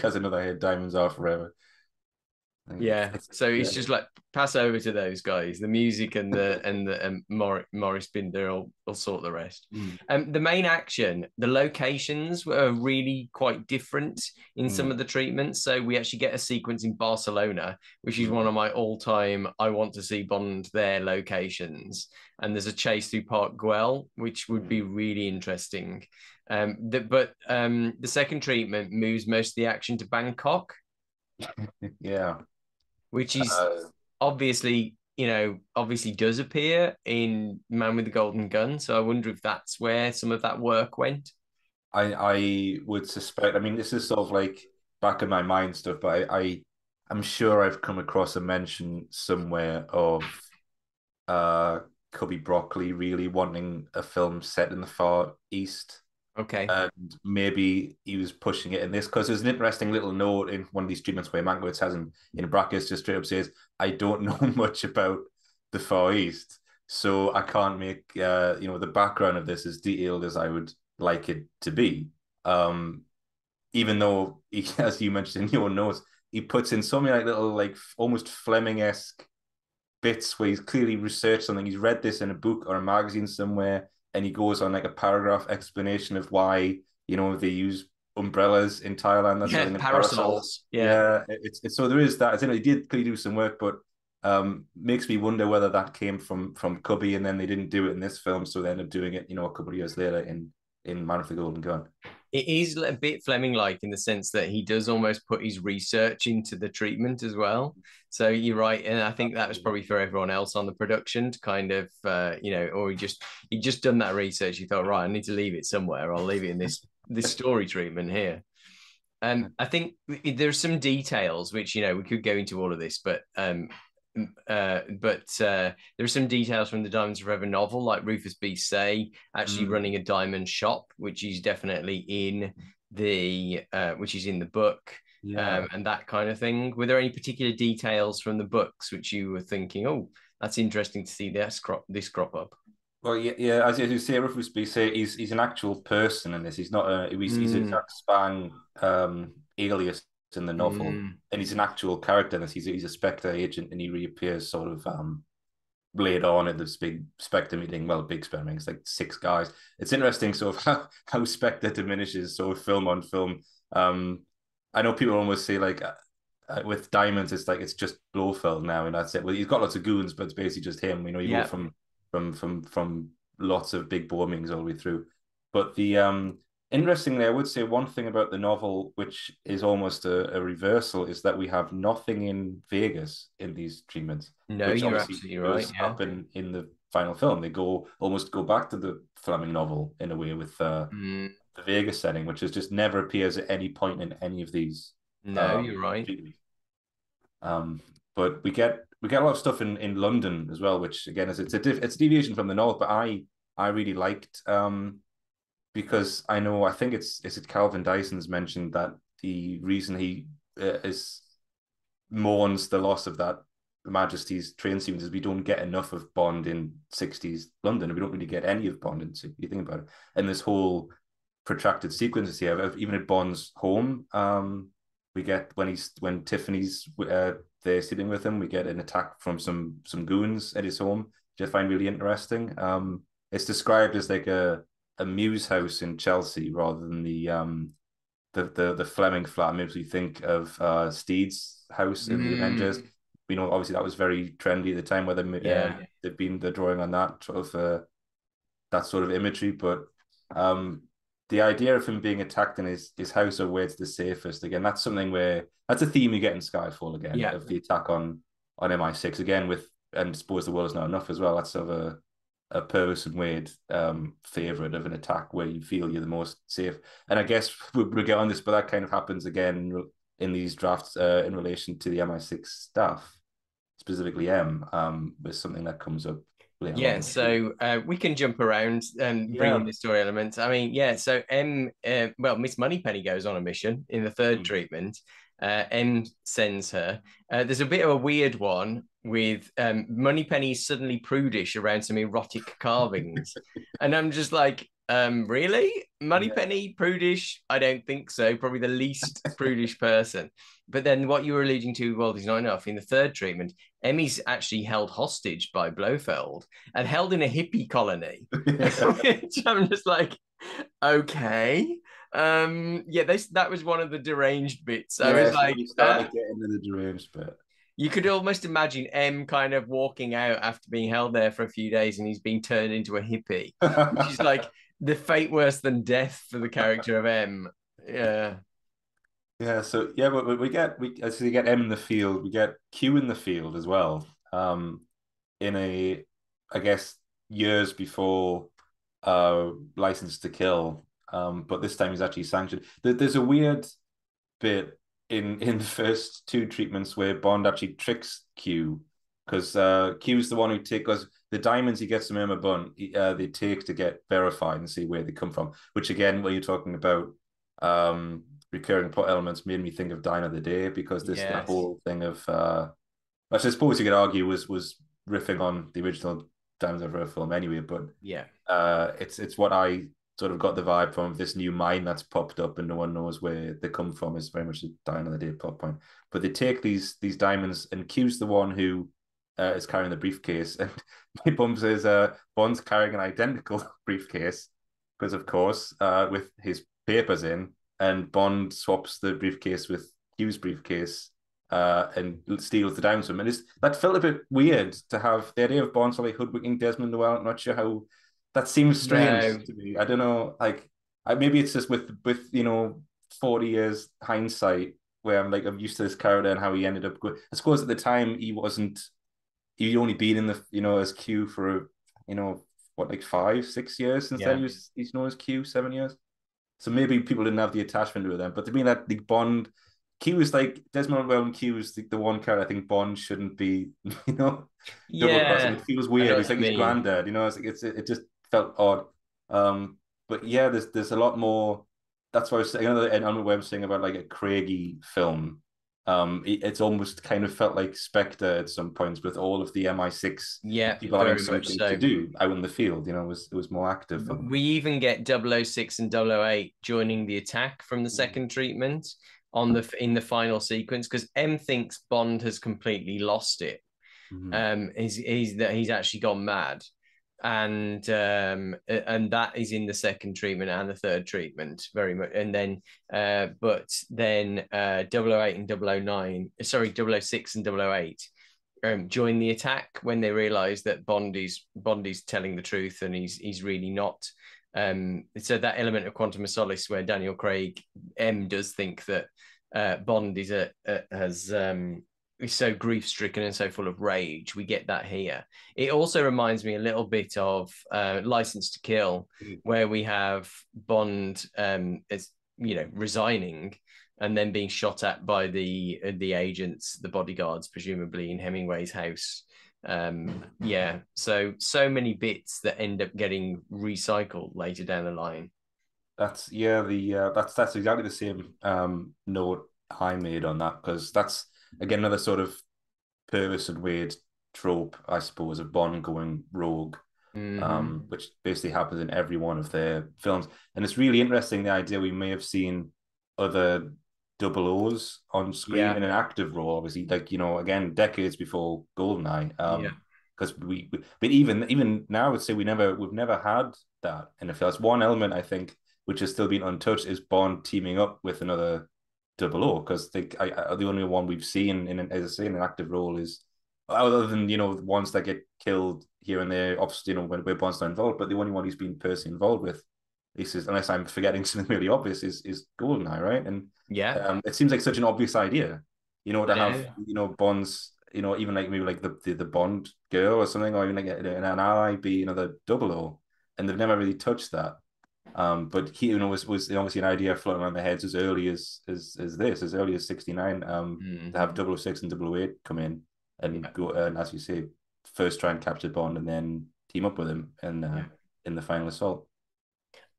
has another hit. Diamonds are forever. Yeah, so it's yeah. just like pass over to those guys. The music and the and the um, Mor- Maurice Binder will, will sort the rest. Mm. Um, the main action, the locations were really quite different in some Mm. of the treatments. So we actually get a sequence in Barcelona, which is Mm. one of my all-time I want to see Bond there locations. And there's a chase through Park Güell, which would be really interesting. Um, the, but um, the second treatment moves most of the action to Bangkok, yeah. Which is Uh, obviously you know obviously does appear in Man with the Golden Gun. So I wonder if that's where some of that work went. I I would suspect. I mean, this is sort of like back in my mind stuff, but I, I I'm sure I've come across a mention somewhere of uh Cubby Broccoli really wanting a film set in the far east, Okay. and maybe he was pushing it in this because there's an interesting little note in one of these treatments where Mankiewicz has in, in brackets just straight up says, "I don't know much about the far east." So I can't make uh, you know the background of this as detailed as I would like it to be. Um, even though he, as you mentioned in your notes, he puts in so many like little like almost Fleming esque bits where he's clearly researched something. He's read this in a book or a magazine somewhere, and he goes on like a paragraph explanation of why you know they use umbrellas in Thailand. That's yeah, parasols. Yeah. yeah, it's, it's so there is that. I think he did clearly do some work, but um, makes me wonder whether that came from from Cubby, and then they didn't do it in this film, so they ended up doing it, you know, a couple of years later in in Man of the Golden Gun. It is a bit Fleming-like in the sense that he does almost put his research into the treatment as well. So you're right, and I think that was probably for everyone else on the production to kind of, uh, you know, or he just he just done that research. He thought, right, I need to leave it somewhere. I'll leave it in this this story treatment here. Um, I think there's some details which you know we could go into all of this, but um, uh, but uh, there are some details from the Diamonds Forever novel, like Rufus B. Saye actually Mm. running a diamond shop, which is definitely in the uh, which is in the book, um, and that kind of thing. Were there any particular details from the books which you were thinking, oh, that's interesting to see this crop this crop up? Well, yeah, yeah. As you say, Rufus B. Saye he's he's an actual person in this. He's not a he's, he's a Mm. Jack Spang um, alias in the novel, Mm. and he's an actual character this. He's a, he's a Spectre agent, and he reappears sort of um, later on at this big Spectre meeting. Well, big Spectre meeting. It's like six guys. It's interesting, sort of how how Spectre diminishes sort of film on film. Um, I know people almost say like. Uh, uh, with diamonds, it's like it's just Blofeld now, and that's it. Well, he's got lots of goons, but it's basically just him. You know, you Yeah. go from from from from lots of big bombings all the way through. But the um interestingly, I would say one thing about the novel, which is almost a, a reversal, is that we have nothing in Vegas in these treatments. No, which you're absolutely right. Yeah. happen in the final film. They go almost go back to the Fleming novel in a way with uh, Mm, the Vegas setting, which is just never appears at any point in any of these. no, um, you're right. Um, but we get we get a lot of stuff in, in London as well, which again is it's a diff, it's a deviation from the novel. But I I really liked um because I know I think it's is it Calvin Dyson's mentioned that the reason he uh, is mourns the loss of that Majesty's train sequence is we don't get enough of Bond in 60s London. We don't really get any of Bond in you think about it. And this whole protracted sequences here, even at Bond's home, um, we get when he's when Tiffany's uh, there sitting with him, we get an attack from some some goons at his home, which I find really interesting. Um, it's described as like a a mews house in Chelsea rather than the um the the, the Fleming flat. Maybe we think of uh Steed's house in mm. the Avengers. We know obviously that was very trendy at the time. Whether yeah. Uh, they've been the drawing on that sort of uh, that sort of imagery, but um the idea of him being attacked in his, his house or where it's the safest again that's something where that's a theme you get in skyfall again yeah. of the attack on on mi6 again with and suppose the world is not enough as well that's sort of a a and Wade um, favorite of an attack where you feel you're the most safe. And I guess we, we get on this, but that kind of happens again in these drafts uh, in relation to the MI6 staff, specifically M, um, with something that comes up. Yeah, so uh, we can jump around and bring yeah. in the story elements. I mean, yeah, so M, uh, well, Miss Moneypenny goes on a mission in the third mm. treatment. Uh, M sends her. Uh, there's a bit of a weird one with um, Moneypenny suddenly prudish around some erotic carvings, and I'm just like, um, really, Moneypenny yeah. prudish? I don't think so. Probably the least prudish person. But then what you were alluding to, well, there's not enough. In the third treatment, M's actually held hostage by Blofeld and held in a hippie colony. Which I'm just like, okay. Um, yeah, this that was one of the deranged bits. I yeah, was like, uh, getting the deranged bit you could almost imagine M kind of walking out after being held there for a few days and he's being turned into a hippie. which is like the fate worse than death for the character of M. Yeah. Yeah, so yeah, but we get we as we get M in the field, we get Q in the field as well. Um in a I guess years before uh license to kill. Um, but this time he's actually sanctioned. There's a weird bit in in the first two treatments where Bond actually tricks Q because uh, Q's the one who takes because the diamonds he gets from Irma Bunt, uh, they take to get verified and see where they come from. Which again, when you're talking about um, recurring plot elements, made me think of Die Another Day because this yes. the whole thing of uh, I suppose you could argue was was riffing on the original Diamonds Are film anyway, but yeah, uh, it's it's what I sort of got the vibe from this new mine that's popped up and no one knows where they come from is very much a Die Another Day plot point. But they take these these diamonds and Q's the one who uh, is carrying the briefcase, and Maibaum says uh, Bond's carrying an identical briefcase because, of course, uh, with his papers in, and Bond swaps the briefcase with Q's briefcase uh, and steals the diamonds from him. And that felt a bit weird to have the idea of Bond sort of hoodwinking Desmond Noel. I'm not sure how that seems strange no. to me. I don't know. Like, I, maybe it's just with with you know forty years hindsight, where I'm like I'm used to this character and how he ended up. Good. I suppose at the time he wasn't. He only been in the you know as Q for you know what like five six years since yeah. then he was he's known as Q seven years. So maybe people didn't have the attachment to them. But to me, that the Bond Q is like Desmond Well and Q is the, the one character I think Bond shouldn't be, you know, yeah. It feels weird. He's like his granddad, you know. It's like it's it just felt odd. Um, but yeah, there's there's a lot more. That's why I was saying another and on what I'm saying about like a Craigie film. Um, it, it's almost kind of felt like Spectre at some points with all of the MI6 yeah, people having something so. to do out in the field. You know, it was it was more active. We even get 006 and 008 joining the attack from the mm. second treatment on the in the final sequence because M thinks Bond has completely lost it. Mm-hmm. Um, he's he's that he's actually gone mad and um, and that is in the second treatment and the third treatment very much and then uh, but then uh 008 and 009 sorry 006 and 008 um, join the attack when they realize that Bond is Bond is telling the truth and he's he's really not um so that element of quantum of solace where Daniel Craig M does think that uh, Bond is a, a has um is so grief stricken and so full of rage. We get that here. It also reminds me a little bit of uh, License to Kill, mm. where we have Bond um, as you know resigning and then being shot at by the uh, the agents, the bodyguards, presumably in Hemingway's house. Um, yeah, so so many bits that end up getting recycled later down the line. That's yeah, the uh, that's that's exactly the same um note I made on that because that's again another sort of Purvis and Wade trope, I suppose, of Bond going rogue, mm-hmm. um, which basically happens in every one of their films. And it's really interesting the idea we may have seen other double O's on screen yeah. in an active role, obviously, like you know, again, decades before Goldeneye. Um, yeah. Because we, we, but even even now, I would say we never we've never had that in a film. It's one element I think which has still been untouched is Bond teaming up with another double O because the I, the only one we've seen in an, as I say in an active role is other than you know ones that get killed here and there, obviously you know when where Bond's not involved, but the only one he's been personally involved with, this is unless I'm forgetting something really obvious, is is Goldeneye, right? And yeah, um, it seems like such an obvious idea, you know, to yeah. have you know Bond's you know even like maybe like the the, the Bond girl or something, or even like an ally be another double O, and they've never really touched that. Um, but he, you know, was was obviously an idea floating around their heads as early as as as this, as early as '69, um, mm-hmm. to have 006 and 008 come in and yeah. go and as you say, first try and capture Bond and then team up with him in uh, yeah. in the final assault.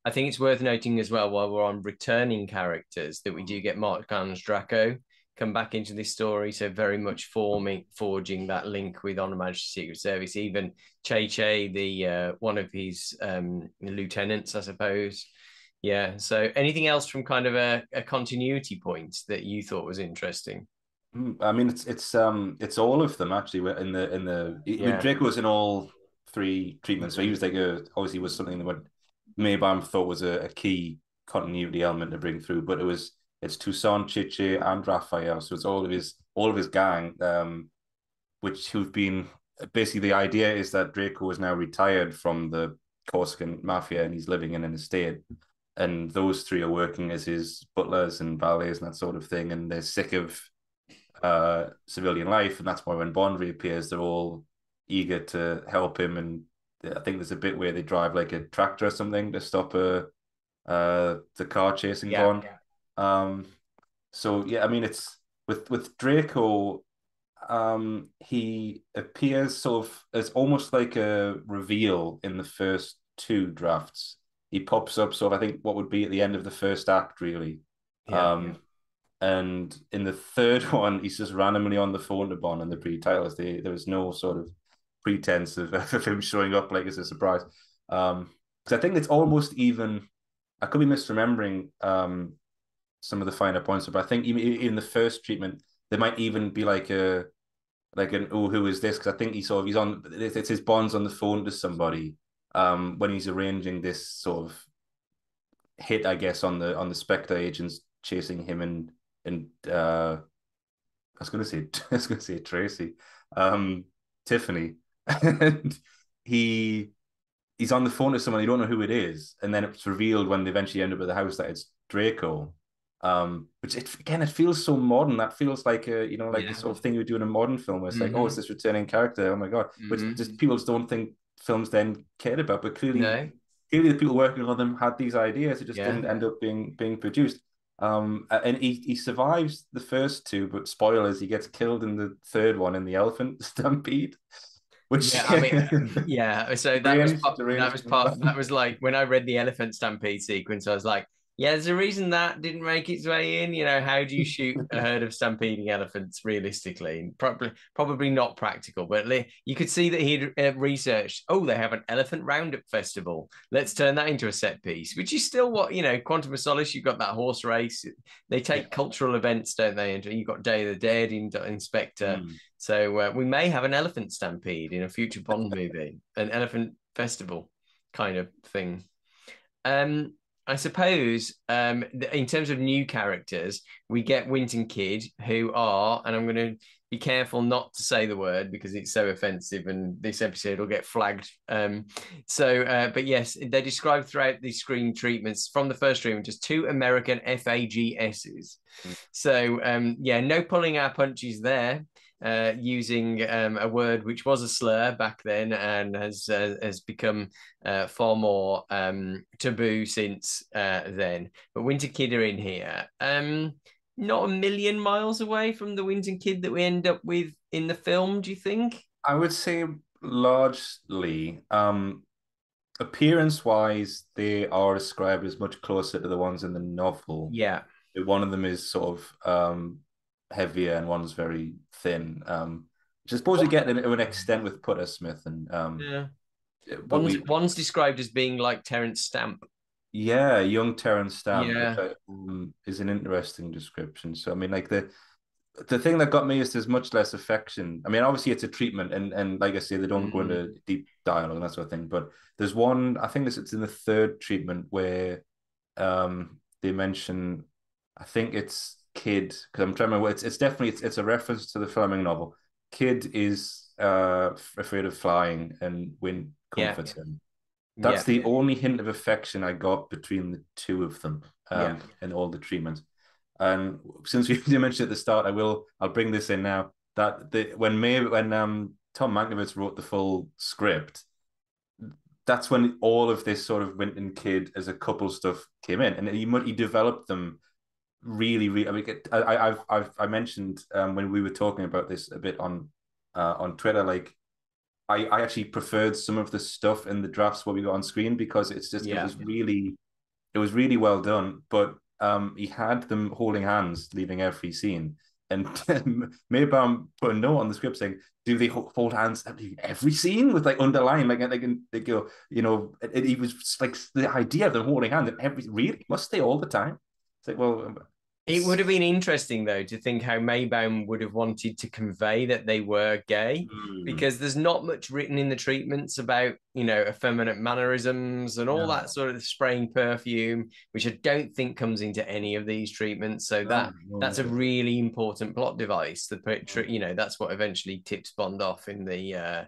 I think it's worth noting as well while we're on returning characters that we do get Marc-Ange Draco come back into this story. So very much forming, forging that link with On Her Majesty's Secret Service. Even Che Che, the uh, one of his um, lieutenants, I suppose. Yeah. So anything else from kind of a, a continuity point that you thought was interesting? Mm, I mean, it's it's um it's all of them actually. In the in the yeah. Draco was in all three treatments, so he was like a obviously was something that what Maibaum thought was a, a key continuity element to bring through, but it was it's Toussaint, Che Che, and Raphael. So it's all of his all of his gang, um, which who've been basically the idea is that Draco is now retired from the Corsican mafia and he's living in an estate. And those three are working as his butlers and valets and that sort of thing. And they're sick of uh, civilian life. And that's why when Bond reappears, they're all eager to help him. And I think there's a bit where they drive like a tractor or something to stop a, uh, the car chasing yeah, Bond. Yeah. Um, so yeah, I mean, it's with with Draco. Um, he appears sort of as almost like a reveal in the first two drafts. He pops up sort of, I think, what would be at the end of the first act, really. Yeah, um, yeah. And in the third one, he's just randomly on the phone to Bond in the pre-titles. They, there was no sort of pretense of, of him showing up like as a surprise. Um, because I think it's almost even. I could be misremembering um some of the finer points. But I think even in the first treatment, there might even be like a like an oh who is this? Because I think he sort of he's on it's his bonds on the phone to somebody um when he's arranging this sort of hit, I guess, on the on the Spectre agents chasing him and and uh I was gonna say I was gonna say Tracy, um Tiffany, and he he's on the phone to someone you don't know who it is, and then it's revealed when they eventually end up at the house that it's Draco, um, which it, again it feels so modern. That feels like a you know like yeah. the sort of thing you would do in a modern film. Where it's mm-hmm. like, oh, it's this returning character. Oh my god! Mm-hmm. But just people just don't think films then cared about. But clearly, no. clearly the people working on them had these ideas. It just yeah. didn't end up being being produced. Um, and he, he survives the first two, but spoilers, he gets killed in the third one in the elephant stampede. Which yeah, I mean, yeah. So that was part, that was part. That was like when I read the elephant stampede sequence, I was like, yeah, there's a reason that didn't make its way in. You know, how do you shoot a herd of stampeding elephants realistically? Probably, probably not practical. But you could see that he'd uh, researched. Oh, they have an elephant roundup festival. Let's turn that into a set piece, which is still what you know. Quantum of Solace. You've got that horse race. They take yeah. cultural events, don't they? And you've got Day of the Dead in Inspector. Mm. So uh, we may have an elephant stampede in a future Bond movie, an elephant festival kind of thing. Um, I suppose um, in terms of new characters, we get Wint and Kid, who are, and I'm going to be careful not to say the word because it's so offensive, and this episode will get flagged. Um, so, uh, but yes, they're described throughout the screen treatments from the first treatment as two American FAGSs. Mm. So, um, yeah, no pulling our punches there uh, using um, a word which was a slur back then and has uh, has become uh, far more um, taboo since uh, then. But Wint and Kid are in here. Um, not a million miles away from the Wint and Kid that we end up with in the film. Do you think? I would say largely. Um, appearance wise, they are described as much closer to the ones in the novel. Yeah. One of them is sort of um, heavier and one's very thin. Um, which I suppose you get to an extent with Putter Smith and um, yeah. One's, we, one's described as being like Terence Stamp. Yeah, young Terence Stamp yeah. I, um, is an interesting description. So I mean, like the the thing that got me is there's much less affection. I mean, obviously it's a treatment, and and like I say, they don't mm. go into mm. deep dialogue and that sort of thing. But there's one, I think it's in the third treatment where um they mention, I think it's Kid because I'm trying to remember. It's it's definitely it's, it's a reference to the Fleming novel. Kid is uh afraid of flying, and Wint comforts yeah. him. That's yeah. the only hint of affection I got between the two of them um, yeah. in all the treatment. And since you mentioned at the start, I will I'll bring this in now. That the when May when um Tom Mankiewicz wrote the full script, that's when all of this sort of Wint and Kid as a couple stuff came in, and he he developed them really, really. I mean, I, I've I've I mentioned um, when we were talking about this a bit on uh, on Twitter, like I I actually preferred some of the stuff in the drafts what we got on screen because it's just yeah. it was really it was really well done, but um, he had them holding hands, leaving every scene. And Maibaum put a note on the script saying, "Do they hold hands every scene with like underlying like they can they go you know it, was like the idea of them holding hands and every really must they all the time." It's like well it would have been interesting though to think how Maibaum would have wanted to convey that they were gay, mm. because there's not much written in the treatments about you know effeminate mannerisms and all yeah. that sort of spraying perfume, which I don't think comes into any of these treatments. So that no, that's a really important plot device. The picture, you know that's what eventually tips Bond off in the uh,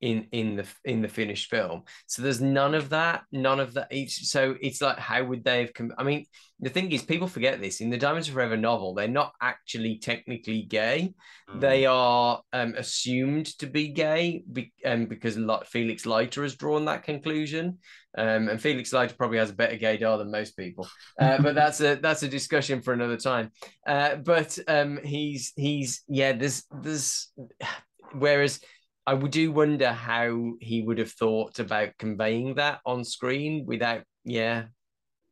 in in the in the finished film. So there's none of that, none of that. It's, so it's like, how would they have? come? I mean, the thing is, people forget this. In the Diamonds Forever novel, they're not actually technically gay. Mm. They are um, assumed to be gay, be, um, because Felix Leiter has drawn that conclusion. Um, and Felix Leiter probably has a better gaydar than most people, uh, but that's a that's a discussion for another time. Uh, but um, he's he's yeah, there's there's whereas I would do wonder how he would have thought about conveying that on screen without, yeah.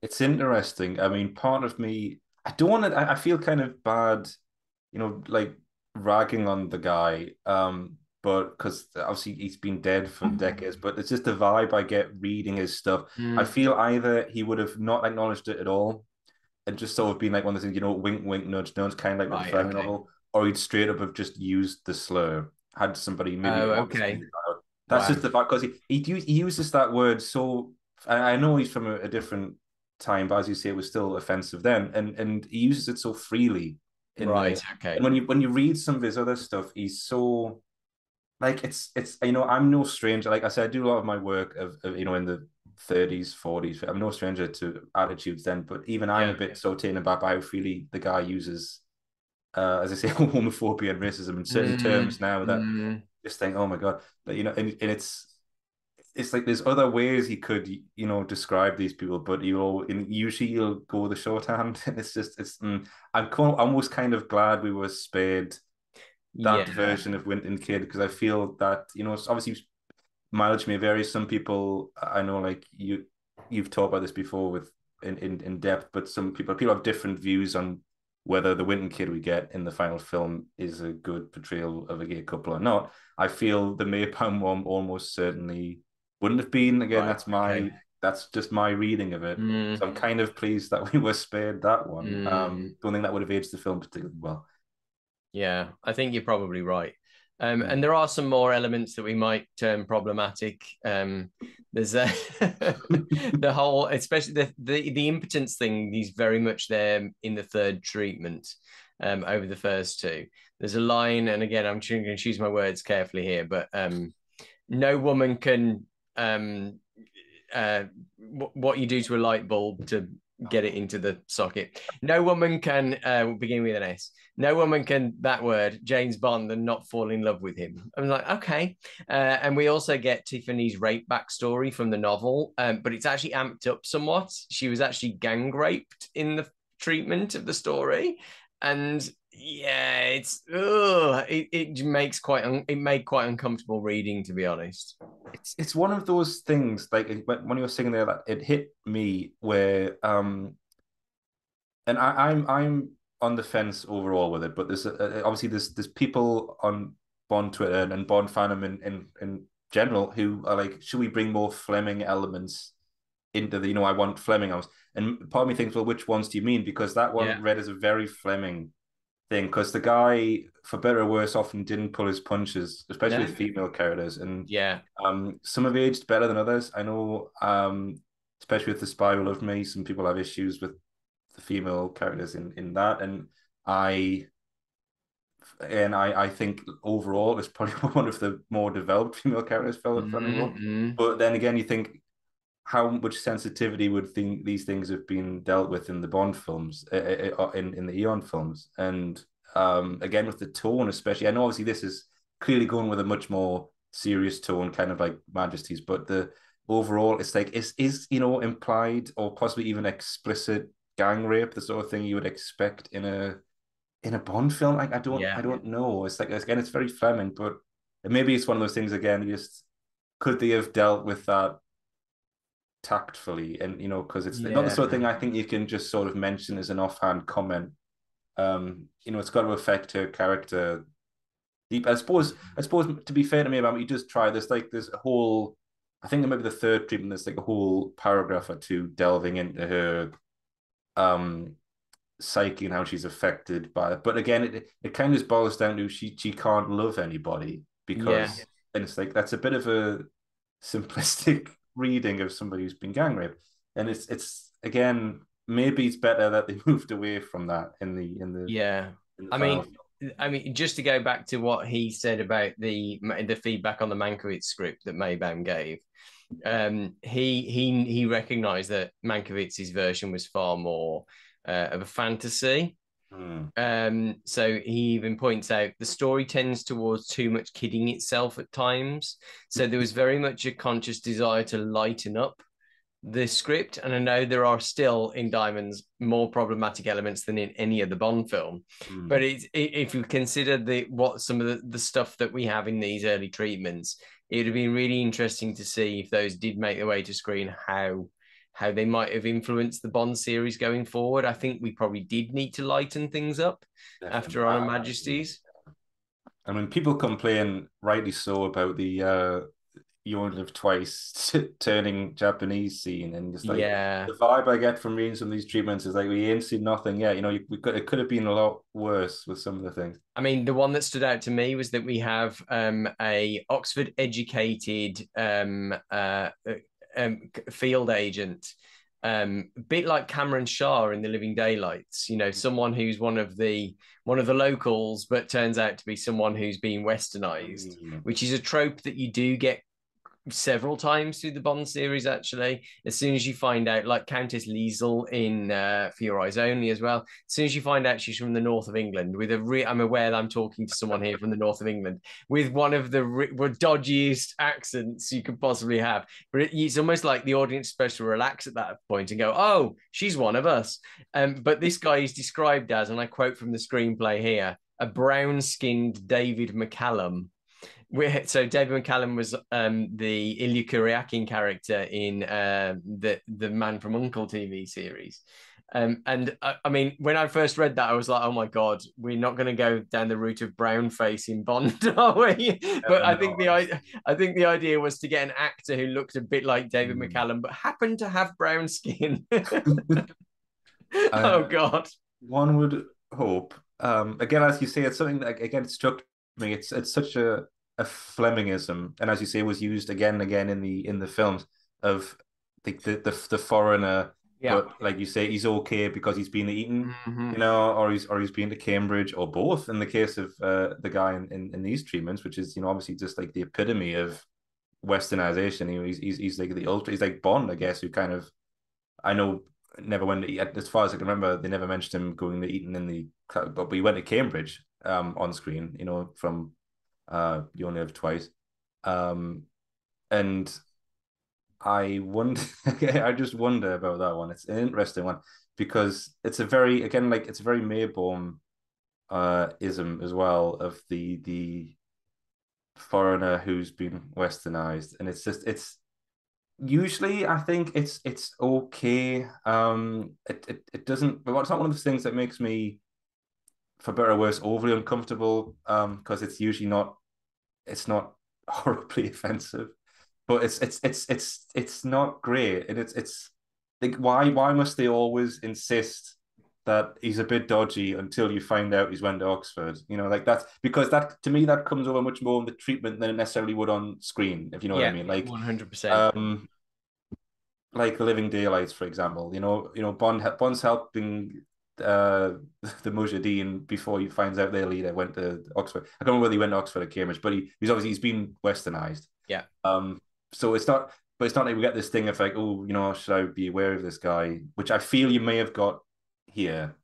It's interesting. I mean, part of me, I don't want to, I feel kind of bad, you know, like ragging on the guy. Um, but because obviously he's been dead for mm-hmm. decades, but it's just the vibe I get reading his stuff. Mm. I feel either he would have not acknowledged it at all and just sort of been like one of the things, you know, wink, wink, nudge, nudge, kind of like right, the okay. novel, or he'd straight up have just used the slur had somebody maybe. Oh, okay. That's wow. just the fact because he, he he uses that word so. I know he's from a, a, different time, but as you say, it was still offensive then, and and he uses it so freely. right. The, okay. And when you when you read some of his other stuff, he's so like it's it's you know I'm no stranger. Like I said, I do a lot of my work of, of you know in the 30s, 40s. I'm no stranger to attitudes then, but even I'm yeah, a bit so taken aback by how freely the guy uses uh, as I say, homophobia and racism in certain mm, terms now that mm. just think, oh my god, but you know, and, and it's it's like there's other ways he could you know describe these people, but you'll in usually you'll go the shorthand, and it's just it's. Mm, I'm almost kind of glad we were spared that yeah. version of Wint and Kid because I feel that you know obviously mileage may vary. Some people I know like you you've talked about this before with in, in, in depth, but some people people have different views on whether the Wint and kid we get in the final film is a good portrayal of a gay couple or not. I feel the Maibaum one almost certainly wouldn't have been. Again, right, that's my okay. that's just my reading of it. Mm. So I'm kind of pleased that we were spared that one. Mm. Um, don't think that would have aged the film particularly well. Yeah, I think you're probably right. Um, and there are some more elements that we might term problematic. Um, there's a, the whole, especially the, the the impotence thing. He's very much there in the third treatment um, over the first two. There's a line, and again, I'm going to choose my words carefully here, but um, no woman can um, uh, w- what you do to a light bulb to get it into the socket. No woman can uh, begin with an S. No woman can that word James Bond and not fall in love with him. I'm like, okay. Uh, and we also get Tiffany's rape backstory from the novel, um, but it's actually amped up somewhat. She was actually gang raped in the treatment of the story, and yeah, it's ugh, it, it makes quite un, it made quite uncomfortable reading to be honest. It's it's one of those things like when you were singing there that it hit me where um and I, I'm I'm on the fence overall with it, but there's uh, obviously there's there's people on Bond Twitter and Bond fandom in, in in general who are like, should we bring more Fleming elements into the you know I want Fleming house, and part of me thinks, well, which ones do you mean? Because that one yeah. read as a very Fleming thing because the guy, for better or worse, often didn't pull his punches, especially with female characters. And yeah, um, some have aged better than others. I know, um, especially with the Who Loved Me, some people have issues with the female characters in in that, and I. And I, I think overall it's probably one of the more developed female characters fell mm-hmm. But then again, you think how much sensitivity would think these things have been dealt with in the Bond films, eh, eh, eh, uh, in in the Eon films, and um, again with the tone, especially. I know obviously this is clearly going with a much more serious tone, kind of like Majesties, but the overall, it's like is is you know implied or possibly even explicit gang rape, the sort of thing you would expect in a in a Bond film. Like I don't yeah. I don't know. It's like again, it's very Fleming, but maybe it's one of those things again. Just could they have dealt with that tactfully and you know because it's yeah. not the sort of thing i think you can just sort of mention as an offhand comment um you know it's got to affect her character deep i suppose i suppose to be fair to me about you just try this like there's a whole i think it might be the third treatment there's like a whole paragraph or two delving into her um psyche and how she's affected by it but again it, it kind of boils down to she she can't love anybody because yeah. and it's like that's a bit of a simplistic reading of somebody who's been gang raped. And it's it's again maybe it's better that they moved away from that in the in the yeah. In the I mean, I mean, just to go back to what he said about the the feedback on the Mankiewicz script that Maibaum gave, um, he he he recognised that Mankiewicz's version was far more uh, of a fantasy, Mm. Um, so he even points out the story tends towards too much kidding itself at times. So there was very much a conscious desire to lighten up the script. And I know there are still in Diamonds more problematic elements than in any other Bond film. Mm. But it, it, if you consider the what some of the, the stuff that we have in these early treatments, it would have been really interesting to see if those did make their way to screen, how how they might have influenced the Bond series going forward. I think we probably did need to lighten things up Definitely. after On Her Majesty's. I mean, people complain, rightly so, about the uh, you only live twice turning Japanese scene, and just like yeah. the vibe I get from reading some of these treatments is like we ain't seen nothing yet. You know, we could it could have been a lot worse with some of the things. I mean, the one that stood out to me was that we have um, a Oxford educated um, uh, um, field agent, um, a bit like Kamran Shah in The Living Daylights. You know, someone who's one of the one of the locals, but turns out to be someone who's been westernized, mm-hmm. which is a trope that you do get several times through the Bond series. Actually, as soon as you find out, like Countess Lisl in uh, For Your Eyes Only, as well. As soon as you find out she's from the north of England, with a re- I'm aware that I'm talking to someone here from the north of England with one of the re- dodgiest accents you could possibly have. But it, it's almost like the audience is supposed to relax at that point and go, "Oh, she's one of us." Um, but this guy is described as, and I quote from the screenplay here, a brown-skinned David McCallum we're, so David McCallum was um, the Illya Kuryakin character in uh, the the Man from Uncle TV series. Um, and I, I, mean, when I first read that, I was like, "Oh my god, we're not going to go down the route of brown face in Bond, are we?" but I think the I think the idea was to get an actor who looked a bit like David mm. McCallum, but happened to have brown skin. oh god, one would hope. Um, again, as you say, it's something that again struck me. It's it's such a a Flemingism, and as you say, was used again and again in the in the films of the the the, the foreigner. Yeah. But like you say, he's okay because he's been Eton, mm-hmm. you know, or he's or he's been to Cambridge, or both. In the case of uh, the guy in, in, in these treatments, which is you know obviously just like the epitome of westernization. You know, he's he's, he's like the ultra. He's like Bond, I guess, who kind of I know never went to, as far as I can remember, they never mentioned him going to Eton in the club but we went to Cambridge um on screen, you know, from uh, you only live twice. Um, and I wonder, I just wonder about that one. It's an interesting one because it's a very, again, like it's a very Maibaum uh, ism as well of the the foreigner who's been westernized, and it's just it's usually I think it's it's okay. Um, it it, it doesn't, but it's not one of those things that makes me, for better or worse, overly uncomfortable. Um, because it's usually not, it's not horribly offensive, but it's it's it's it's it's not great, and it's it's like why why must they always insist that he's a bit dodgy until you find out he's went to Oxford. You know, like that's because that to me that comes over much more in the treatment than it necessarily would on screen, if you know yeah, what I mean. Like one hundred percent. Um, like Living Daylights, for example. You know, you know, Bond Bond's helping uh the Mujahideen before he finds out their leader went to Oxford. I can't remember whether he went to Oxford or Cambridge, but he, he's obviously he's been westernized. Yeah. Um. So it's not, but it's not like we get this thing of like, oh, you know, should I be aware of this guy? Which I feel you may have got here.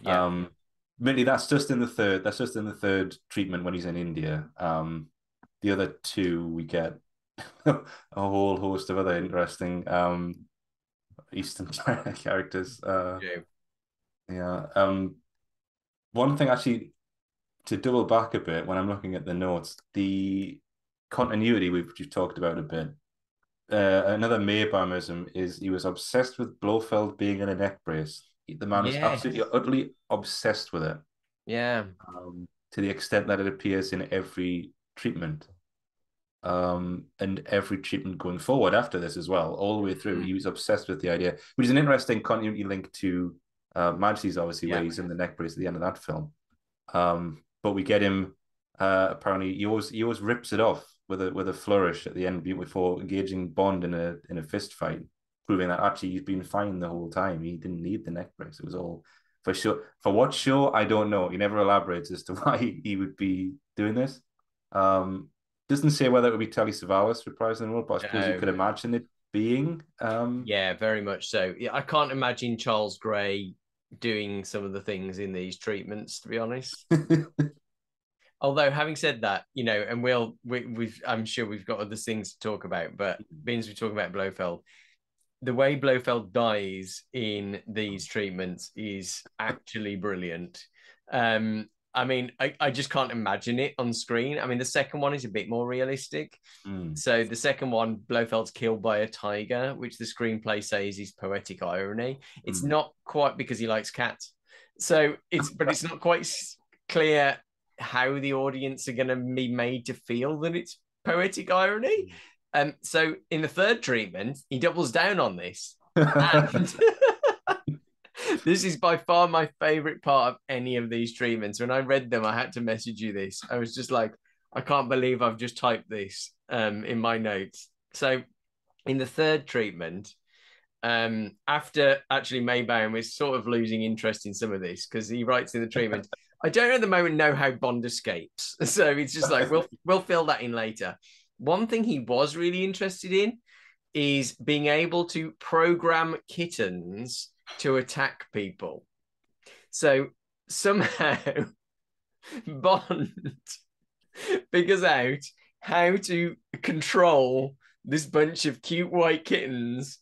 Yeah. Um, mainly that's just in the third. That's just in the third treatment when he's in India. Um, the other two we get a whole host of other interesting um Eastern characters. Uh, yeah. Yeah. Um, one thing actually to double back a bit when I'm looking at the notes, the continuity we've just talked about a bit. Uh, another Maibaum is he was obsessed with Blofeld being in a neck brace. The man is absolutely utterly obsessed with it. Yeah. Um, to the extent that it appears in every treatment. Um, and every treatment going forward after this as well, all the way through. Mm. He was obsessed with the idea, which is an interesting continuity link to uh, Majesty's, obviously, yeah. where he's in the neck brace at the end of that film. Um, but we get him. Uh, apparently, he always he always rips it off with a with a flourish at the end before engaging Bond in a in a fist fight proving that actually he's been fine the whole time. He didn't need the neck brace. It was all for sure. For what show, I don't know. He never elaborates as to why he would be doing this. Um, doesn't say whether it would be Telly Savalas reprising the role, but I suppose you could imagine it being. Um, yeah, very much so. Yeah, I can't imagine Charles Gray doing some of the things in these treatments, to be honest. Although, having said that, you know, and we'll we, we've I'm sure we've got other things to talk about, but being we talk about Blofeld, the way Blofeld dies in these treatments is actually brilliant. Um, I mean, I, I just can't imagine it on screen. I mean, the second one is a bit more realistic. Mm. So the second one, Blofeld's killed by a tiger, which the screenplay says is poetic irony. It's mm. not quite because he likes cats. So it's but it's not quite clear how the audience are going to be made to feel that it's poetic irony. Mm. Um, so in the third treatment, he doubles down on this. And this is by far my favorite part of any of these treatments. When I read them, I had to message you this. I was just like, I can't believe I've just typed this um, in my notes. So in the third treatment, um, after actually Maibaum is sort of losing interest in some of this because he writes in the treatment, I don't at the moment know how Bond escapes. So it's just like we'll we'll fill that in later one thing he was really interested in is being able to program kittens to attack people. So somehow Bond figures out how to control this bunch of cute white kittens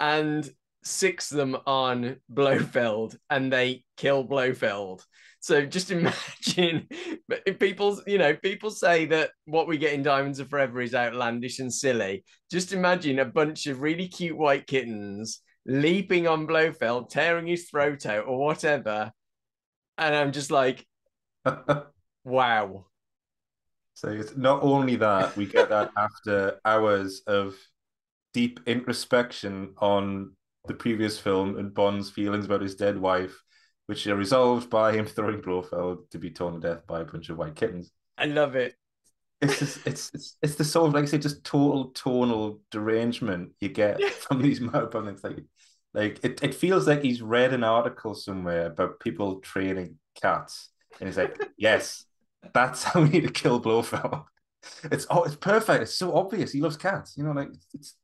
and six them on Blofeld and they kill Blofeld. So just imagine if people, you know, people say that what we get in Diamonds Are Forever is outlandish and silly. Just imagine a bunch of really cute white kittens leaping on Blofeld, tearing his throat out or whatever. And I'm just like, wow. So it's not only that, we get that after hours of deep introspection on the previous film and Bond's feelings about his dead wife which are resolved by him throwing Blofeld to be torn to death by a bunch of white kittens. I love it. It's just it's it's it's the sort of like I say, just total tonal derangement you get from these. It's like like it, it feels like he's read an article somewhere about people training cats. And he's like, Yes, that's how we need to kill Blofeld. It's oh it's perfect. It's so obvious. He loves cats. You know, like it's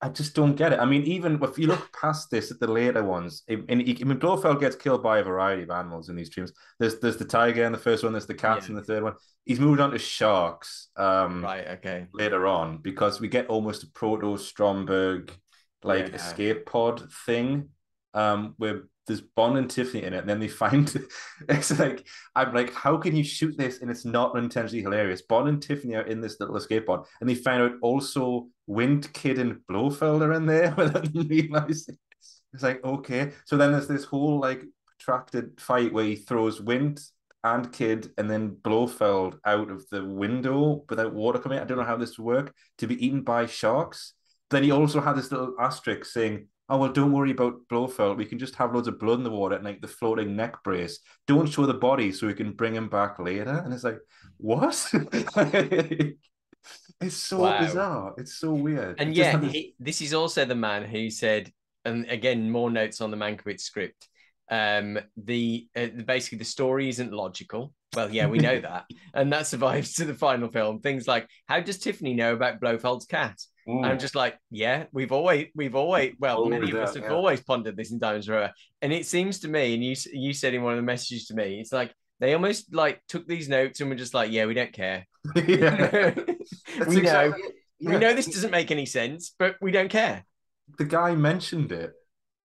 I just don't get it. I mean, even if you look past this at the later ones, I mean, Blofeld gets killed by a variety of animals in these dreams. There's there's the tiger in the first one, there's the cats yeah. in the third one. He's moved on to sharks. Um, right. Okay. Later on, because we get almost a proto Stromberg like yeah. escape pod thing, um, where there's Bond and Tiffany in it, and then they find it's like I'm like, how can you shoot this and it's not unintentionally hilarious? Bond and Tiffany are in this little escape pod, and they find out also Wint Kid and Blofeld are in there without realizing. It's like okay, so then there's this whole like protracted fight where he throws Wint and Kid and then Blofeld out of the window without water coming. I don't know how this would work to be eaten by sharks. Then he also had this little asterisk saying oh well don't worry about blofeld. We can just have loads of blood in the water and like the floating neck brace. Don't show the body so we can bring him back later. And it's like what? It's so wow. bizarre. It's so weird. And yeah this... He, this is also the man who said and again more notes on the mankiewicz script. Um the uh, basically the story isn't logical. Well yeah we know that. And that survives to the final film. Things like how does tiffany know about blofeld's cat Mm. I'm just like, yeah, we've always, we've always, well, always many of us have yeah. always pondered this in Diamonds Forever. And it seems to me, and you, you said in one of the messages to me, it's like they almost like took these notes and were just like, yeah, we don't care. we exactly, know, yeah. we know this doesn't make any sense, but we don't care. The guy mentioned it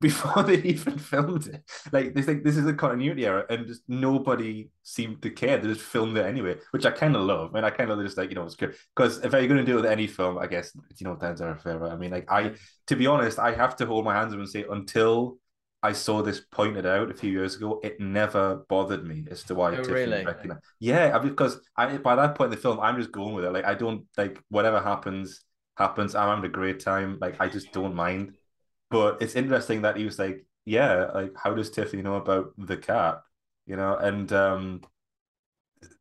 before they even filmed it. Like they think this is a continuity error, and just nobody seemed to care. They just filmed it anyway, which I kind of love. Mean, I kind of just like you know it's good because if you're going to do it with any film, I guess you know that's our favorite. I mean, like I, to be honest, I have to hold my hands up and say until I saw this pointed out a few years ago, it never bothered me as to why. Oh, really? Yeah, because I by that point in the film, I'm just going with it. Like I don't like whatever happens happens. I'm having a great time. Like I just don't mind. But it's interesting that he was like, yeah, like how does Tiffany know about the cat? You know, and um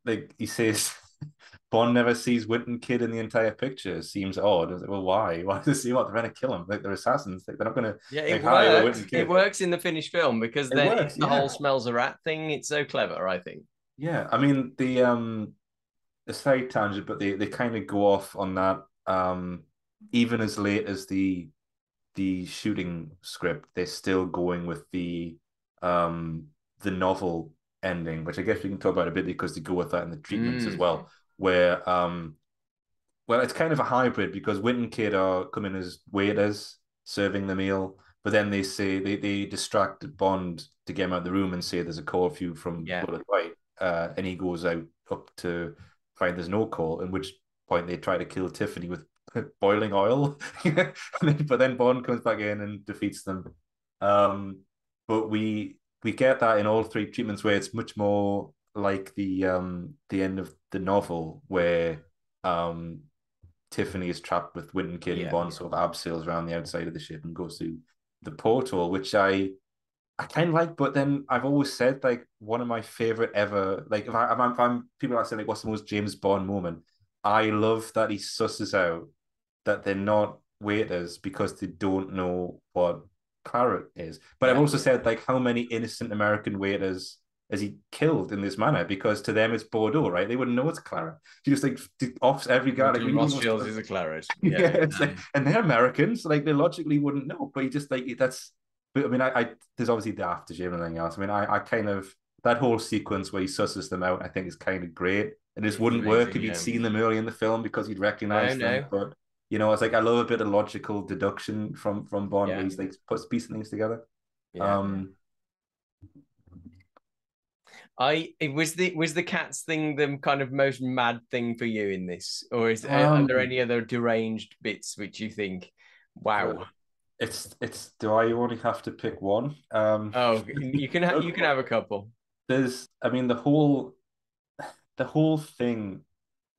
like he says Bond never sees Wint and Kid in the entire picture. Seems odd. like, well, why? Why does he what? They're going to kill him. Like they're assassins. Like, they're not going to. Yeah, it like, works. It works in the finished film because it then works, the yeah. whole smells a rat thing. It's so clever, I think. Yeah, I mean the um, it's very tangent, but they they kind of go off on that um, even as late as the the shooting script, they're still going with the um the novel ending, which I guess we can talk about a bit because they go with that in the treatments mm. as well, where um well it's kind of a hybrid because Wint and Kid are coming as waiters serving the meal, but then they say they, they distract Bond to get him out of the room and say there's a call for you from yeah. Bullet White. Uh, and he goes out up to find there's no call, in which point they try to kill Tiffany with boiling oil. but then Bond comes back in and defeats them. Um, but we we get that in all three treatments where it's much more like the um the end of the novel where um Tiffany is trapped with Wint and Kid yeah, and Bond yeah. sort of abseils around the outside of the ship and goes through the portal, which I I kind of like, but then I've always said like one of my favorite ever. Like if, I, if I'm, if I'm people are saying like what's the most James Bond moment, I love that he susses out that they're not waiters because they don't know what claret is. But yeah. I've also said like how many innocent American waiters has he killed in this manner? Because to them it's Bordeaux, right? They wouldn't know it's claret. He just like offs every guy. Like Rothschilds is a claret. Yeah, yeah like, and they're Americans, like they logically wouldn't know. But he just like that's. I mean, I, I there's obviously the after aftershave and everything else. I mean, I, I kind of that whole sequence where he susses them out, I think is kind of great. It just wouldn't work if you'd yeah. seen them early in the film because you'd recognize them. But you know, it's like I love a bit of logical deduction from from Bond. Yeah. Where he's like puts piecing things together. Yeah. Um, I it was the was the cats thing the kind of most mad thing for you in this, or is um, are there any other deranged bits which you think, wow? It's it's. Do I only have to pick one? Um, oh, you can ha- you can have a couple. There's, I mean, the whole the whole thing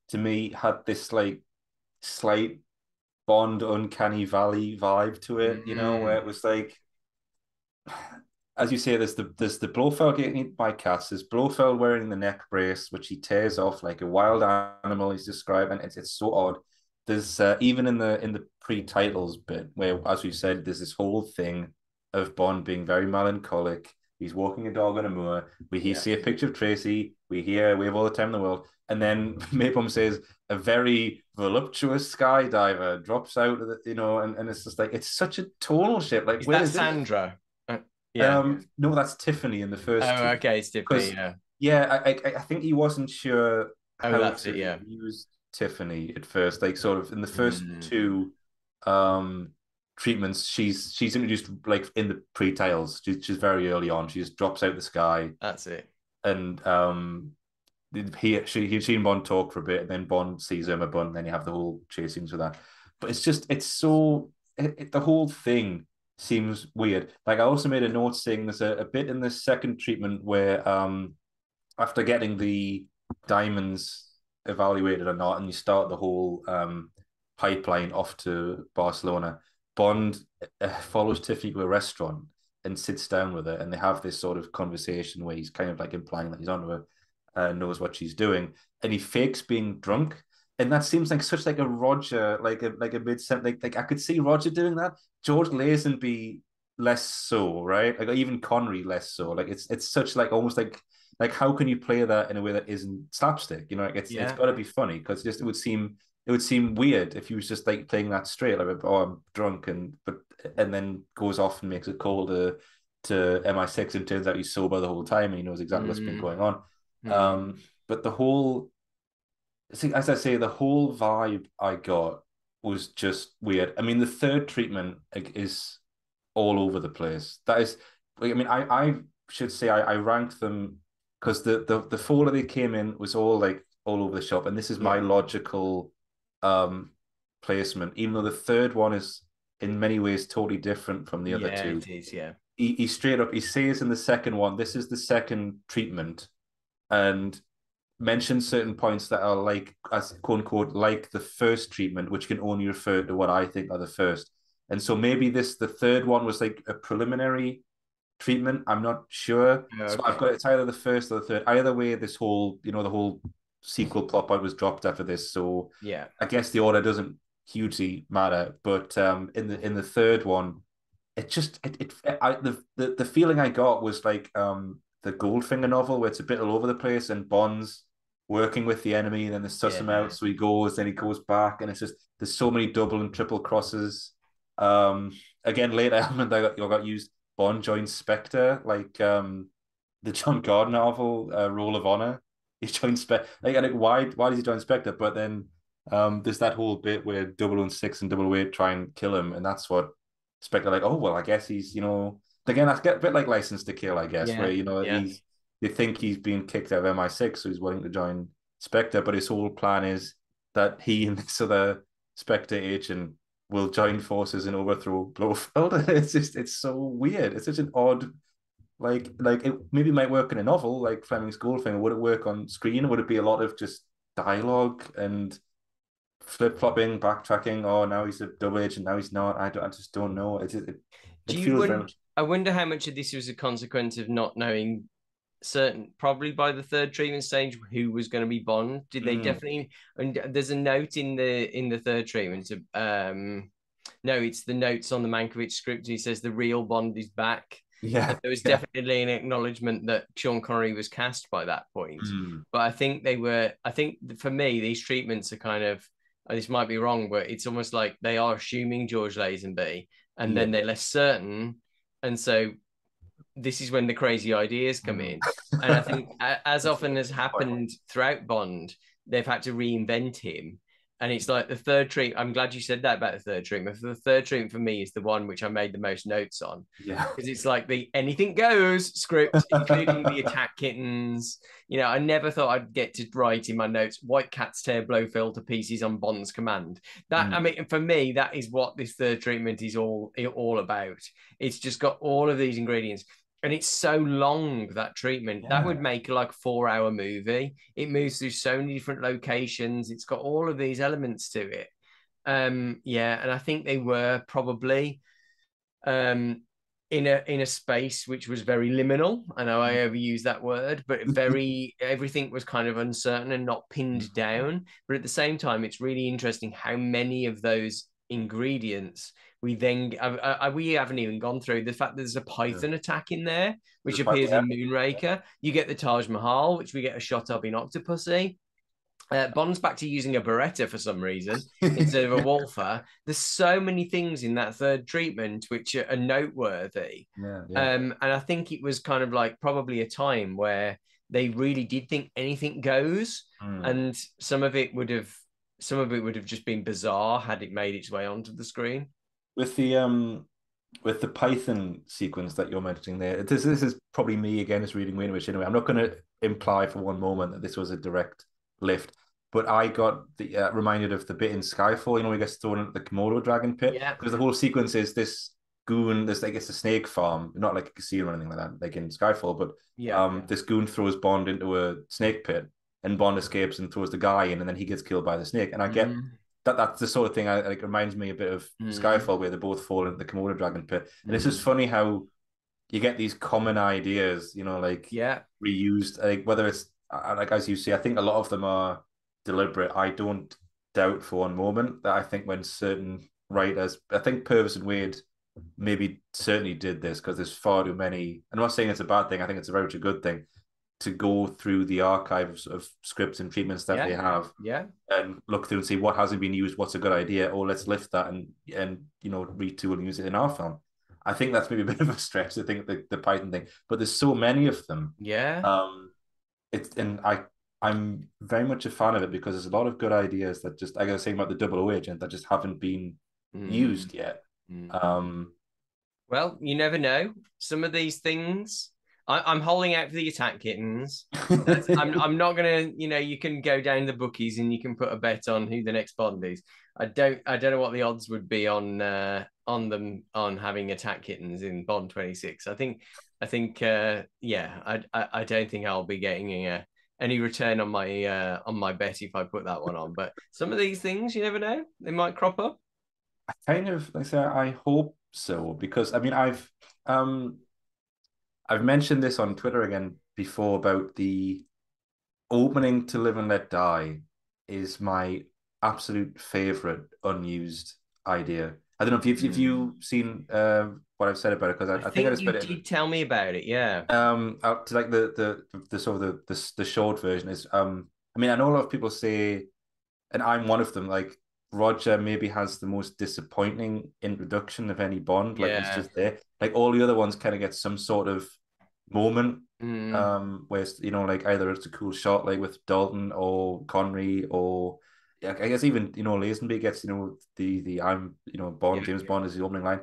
to me had this like slight Bond Uncanny Valley vibe to it, you know, mm-hmm. where it was like, as you say, there's the there's the Blofeld getting eaten by cats. There's Blofeld wearing the neck brace, which he tears off like a wild animal. He's describing it's it's so odd. There's uh, even in the in the pre-titles bit where, as we said, there's this whole thing of Bond being very melancholic. He's walking a dog on a moor. We yeah. see a picture of Tracy. We hear we have all the time in the world. And then Maibaum says a very voluptuous skydiver drops out of the, you know, and, and it's just like it's such a tonal shift. Like is where that is Sandra? Uh, yeah. Um, no, that's Tiffany in the first. Oh, okay, it's Tiffany. Yeah. Yeah, I, I, I think he wasn't sure oh, how that's to it, yeah. use Tiffany at first. Like sort of in the first mm. two, um, treatments, she's she's introduced like in the pre-tales. She's, she's very early on. She just drops out the sky. That's it. And um, he she he seen Bond talk for a bit, and then Bond sees Irma Bunt, and then you have the whole chasings with that. But it's just it's so it, it, the whole thing seems weird. Like I also made a note saying there's a, a bit in the second treatment where um after getting the diamonds evaluated or not, and you start the whole um pipeline off to Barcelona, Bond uh, follows Tiffany to a restaurant and sits down with her, and they have this sort of conversation where he's kind of like implying that he's onto her, uh, knows what she's doing, and he fakes being drunk. And that seems like such like a Roger, like a like a mid like like I could see Roger doing that. George Lazenby less so, right? Like even Connery less so. Like it's it's such like almost like like how can you play that in a way that isn't slapstick? You know, like it's yeah. it's got to be funny because just it would seem it would seem weird if he was just like playing that straight, like oh I'm drunk and but and then goes off and makes a call to to MI6 and turns out he's sober the whole time and he knows exactly mm. what's been mm. going on. Mm. Um, but the whole, see, as I say, the whole vibe I got was just weird. I mean, the third treatment is all over the place. That is, I mean, I I should say I, I rank them because the the the four that they came in was all like all over the shop, and this is my logical um placement. Even though the third one is in many ways totally different from the other yeah, two. It is, yeah. He, he straight up he says in the second one, this is the second treatment, and mentions certain points that are like as quote unquote like the first treatment, which can only refer to what I think are the first. And so maybe this the third one was like a preliminary treatment. I'm not sure. Okay. So I've got it's either the first or the third. Either way, this whole you know the whole sequel plot point was dropped after this. So yeah, I guess the order doesn't hugely matter. But um, in the in the third one, it just it, it I the, the the feeling I got was like um the Goldfinger novel where it's a bit all over the place and Bond's working with the enemy, and then they suss yeah. him out, so he goes, then he goes back, and it's just there's so many double and triple crosses. Um, again, later element that got, got used. Bond joins Spectre, like um, the John Gardner novel, uh, Roll of Honor. He joins Spectre. Like, like, why why does he join Spectre? But then um, there's that whole bit where Double and Six and Double Eight try and kill him, and that's what Spectre like. Oh well, I guess he's you know again that's get a bit like License to Kill, I guess, yeah. where you know yeah. he's they think he's being kicked out of MI6, so he's willing to join Spectre, but his whole plan is that he and this other Spectre agent will join forces and overthrow Blofeld. it's just it's so weird. It's such an odd like like it maybe might work in a novel like Fleming's Goldfinger. Would it work on screen? Would it be a lot of just dialogue and flip flopping, backtracking? Oh, now he's a double agent. Now he's not. I don't. I just don't know. It, it, it Do you wonder, I wonder how much of this was a consequence of not knowing certain probably by the third treatment stage who was going to be bond did they mm. definitely and there's a note in the in the third treatment um no it's the notes on the mankiewicz script he says the real bond is back yeah there was yeah. definitely an acknowledgement that sean connery was cast by that point mm. but i think they were i think for me these treatments are kind of this might be wrong but it's almost like they are assuming george lazenby and yeah. then they're less certain and so this is when the crazy ideas come mm. in. And I think, as often has happened throughout Bond, they've had to reinvent him. And it's like the third treatment. I'm glad you said that about the third treatment. The third treatment for me is the one which I made the most notes on. Yeah. Because it's like the anything goes script, including the attack kittens. You know, I never thought I'd get to write in my notes white cats tear Blofeld to pieces on Bond's command. That mm. I mean, for me, that is what this third treatment is all all about. It's just got all of these ingredients and it's so long that treatment yeah. that would make like a four hour movie it moves through so many different locations it's got all of these elements to it um yeah and i think they were probably um in a in a space which was very liminal i know i mm. overuse that word but very everything was kind of uncertain and not pinned mm. down but at the same time it's really interesting how many of those ingredients we then uh, uh, we haven't even gone through the fact that there's a python yeah. attack in there, which there's appears in Moonraker. You get the Taj Mahal, which we get a shot of in Octopussy. Uh, Bond's back to using a Beretta for some reason instead of a Walther. There's so many things in that third treatment which are, are noteworthy. Yeah, yeah. Um, and I think it was kind of like probably a time where they really did think anything goes, mm. and some of it would have some of it would have just been bizarre had it made its way onto the screen. With the um with the Python sequence that you're mentioning there, this this is probably me again as reading Waynewish anyway. I'm not going to imply for one moment that this was a direct lift, but I got the uh, reminded of the bit in Skyfall. You know, he gets thrown into the Komodo dragon pit Yeah. because the whole sequence is this goon. This like it's a snake farm, not like a casino or anything like that, like in Skyfall. But Yeah. um, this goon throws Bond into a snake pit, and Bond escapes and throws the guy in, and then he gets killed by the snake. And I get Mm. That that's the sort of thing I like reminds me a bit of Mm. Skyfall where they both fall into the Komodo dragon pit. And it's just funny how you get these common ideas, you know, like Yeah. reused, like whether it's like as you see, I think a lot of them are deliberate. I don't doubt for one moment that I think when certain writers, I think Purvis and Wade maybe certainly did this because there's far too many. I'm not saying it's a bad thing. I think it's a very much a good thing to go through the archives of scripts and treatments that Yeah. they have Yeah. and look through and see what hasn't been used, what's a good idea, or let's lift that and and you know retool and use it in our film. I think that's maybe a bit of a stretch to think the, the Python thing, but there's so many of them. Yeah. Um, it's and I I'm very much a fan of it because there's a lot of good ideas that just like I was saying about the double O agent that just haven't been Mm. used yet. Mm. Um, Well, you never know. Some of these things, I, I'm holding out for the attack kittens. I'm, I'm not gonna, you know, you can go down the bookies and you can put a bet on who the next Bond is. I don't, I don't know what the odds would be on uh, on them on having attack kittens in Bond 26. I think, I think, uh, yeah, I, I, I don't think I'll be getting a, any return on my uh, on my bet if I put that one on. But some of these things, you never know, they might crop up. I kind of like I say I hope so because I mean I've um I've mentioned this on Twitter again before about the opening to Live and Let Die is my absolute favorite unused idea. I don't know if you've, if you seen uh, what I've said about it because I, I, I, think I just you put it. did tell me about it. Yeah. Um, uh, to like the the the sort of the, the the short version is um. I mean, I know a lot of people say, and I'm one of them. Like Roger maybe has the most disappointing introduction of any Bond. Like Yeah. he's just there. Like all the other ones kind of get some sort of moment. Mm. Um, where you know, like either it's a cool shot like with Dalton or Connery or. yeah, I guess even you know Lazenby gets you know the the I'm you know Bond Yeah, James yeah. Bond is the opening line.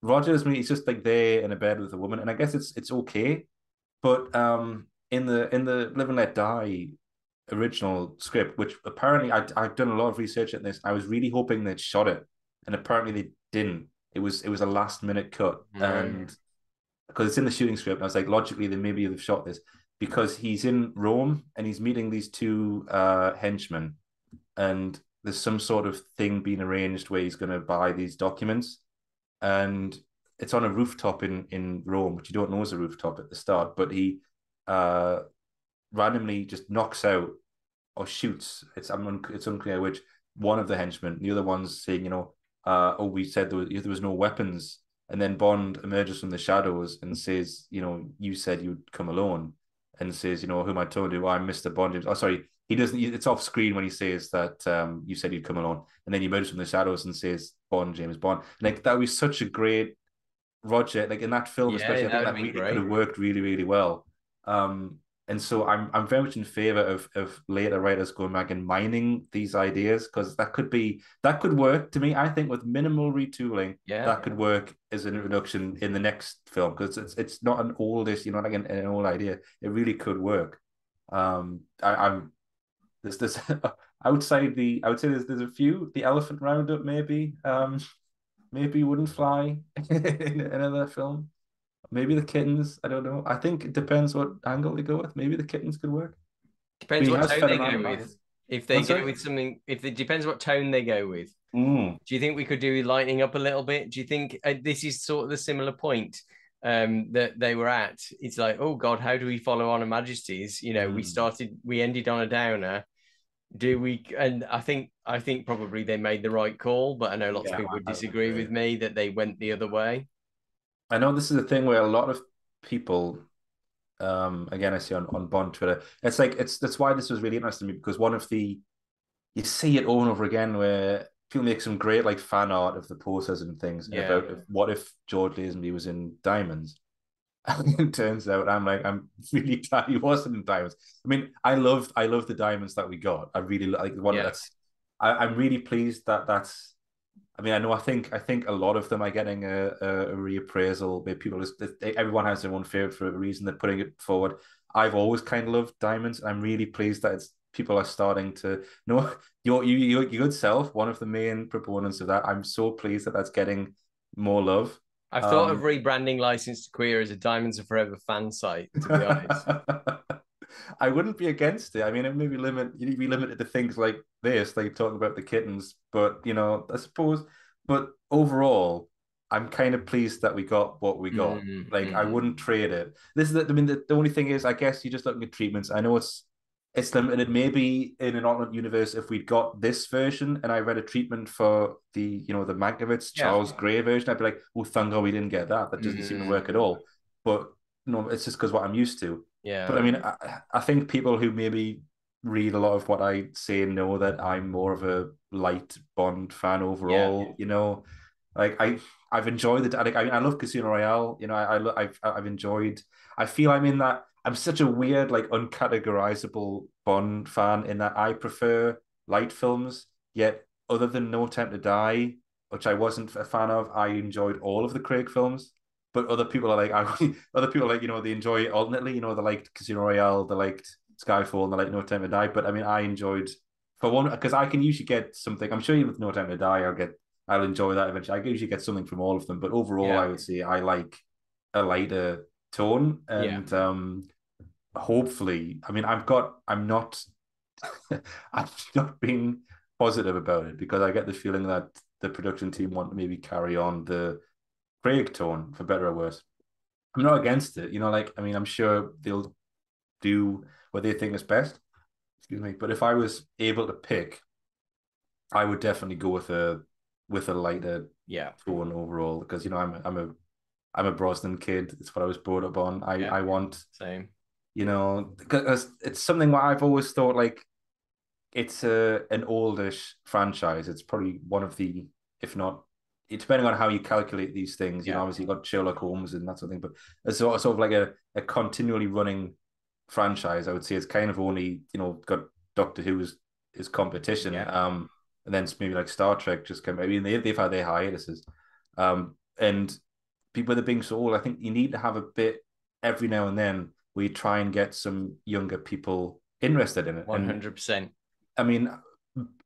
Rogers, I mean, he's just like there in a bed with a woman, and I guess it's it's okay. But um, in the in the Live and Let Die original script, which apparently I I've done a lot of research at this, I was really hoping they'd shot it, and apparently they didn't. It was it was a last minute cut, Right. and because it's in the shooting script, I was like, logically, they maybe they've shot this because he's in Rome and he's meeting these two uh henchmen, and there's some sort of thing being arranged where he's going to buy these documents, and it's on a rooftop in in Rome, which you don't know is a rooftop at the start, but he uh randomly just knocks out or shoots. It's I'm un- it's unclear which one of the henchmen. The other one's saying, you know, uh, oh, we said there was, there was no weapons, and then Bond emerges from the shadows and says, you know, you said you'd come alone, and says, you know, whom I told you, I'm Mister Bond. James. Oh, sorry. He doesn't. It's off screen when he says that um, you said you'd come alone, and then he emerges from the shadows and says Bond, James Bond. Like that was such a great Roger, like in that film, Yeah, especially, I that think that really great. could have worked really, really well. Um, and so I'm I'm very much in favor of of later writers going back and mining these ideas because that could be that could work to me. I think with minimal retooling, Yeah. that could work as an introduction in the next film because it's it's not an oldish, you know, like an, an old idea. It really could work. Um, I, I'm there's this outside the I would say there's there's a few the Elephant Roundup maybe um maybe wouldn't fly in another film. Maybe the kittens. I don't know. I think it depends what angle they go with. Maybe the kittens could work. Depends what tone they go with. If they go with something, if it depends what tone they go with. Mm. Do you think we could do lightening up a little bit? Do you think uh, this is sort of the similar point um, that they were at? It's like, oh God, how do we follow on Her Majesty's? You know, we Mm. started, we ended on a downer. Do we? And I think, I think probably they made the right call, but I know lots Yeah, of people would I- I disagree with me that they went the other way. I know this is a thing where a lot of people, um, again, I see on, on Bond Twitter, it's like it's that's why this was really interesting to me because one of the you see it over and over again where people make some great like fan art of the posters and things Yeah. about if, what if George Lazenby was in Diamonds. And it turns out I'm like I'm really glad he wasn't in Diamonds. I mean, I loved I love the diamonds that we got. I really like the one Yeah. that's I, I'm really pleased that that's I mean, I know. I think I think a lot of them are getting a, a, a reappraisal. Where people, just, everyone has their own favorite for a reason. They're putting it forward. I've always kind of loved diamonds. I'm really pleased that it's people are starting to know your you your good self, one of the main proponents of that. I'm so pleased that that's getting more love. I've thought um, of rebranding Licence To Queer as a Diamonds Are Forever fan site. To be honest, I wouldn't be against it. I mean, it maybe limit you'd be limited to things like this, like talking about the kittens. But you know, I suppose. But overall, I'm kind of pleased that we got what we got. Mm-hmm. Like, I mm-hmm. wouldn't trade it. This is, the, I mean, the, the only thing is, I guess you're just looking at treatments. I know it's it's limited. Maybe in an alternate universe, if we'd got this version and I read a treatment for the, you know, the Mankiewicz yeah. Charles Gray version, I'd be like, oh, thank God we didn't get that. That doesn't mm-hmm. seem to work at all. But no, it's just because what I'm used to. Yeah. But I mean, I, I think people who maybe read a lot of what I say know that I'm more of a light Bond fan overall. Yeah. You know, like I I've enjoyed the Like, I I love Casino Royale. You know, I, I I've I've enjoyed. I feel I'm in that I'm such a weird, like uncategorizable Bond fan in that I prefer light films. Yet, other than No Time to Die, which I wasn't a fan of, I enjoyed all of the Craig films. But other people are like, I, other people are like, you know, they enjoy it alternately. You know, they liked Casino Royale, they liked Skyfall, and they like No Time to Die. But I mean, I enjoyed for one because I can usually get something. I'm sure even with No Time to Die, I'll get, I'll enjoy that eventually. I usually get something from all of them. But overall, yeah. I would say I like a lighter tone and yeah. um hopefully i mean i've got i'm not i've not been positive about it because i get the feeling that the production team want to maybe carry on the craig tone for better or worse i'm not against it you know like i mean i'm sure they'll do what they think is best excuse me but if i was able to pick i would definitely go with a with a lighter yeah tone overall because you know i'm i'm a I'm a Brosnan kid. It's what I was brought up on. I, yeah, I want same. You know, because it's something what I've always thought like it's a an oldish franchise. It's probably one of the, if not, depending on how you calculate these things. You yeah. know, obviously you've got Sherlock Holmes and that sort of thing, but it's sort of, sort of like a, a continually running franchise. I would say it's kind of only you know got Doctor Who's is competition. Yeah. Um, and then maybe like Star Trek just came. I mean, they they've had their hiatuses. Um, and people that are being so old, I think you need to have a bit every now and then where you try and get some younger people interested in it. One hundred percent. I mean,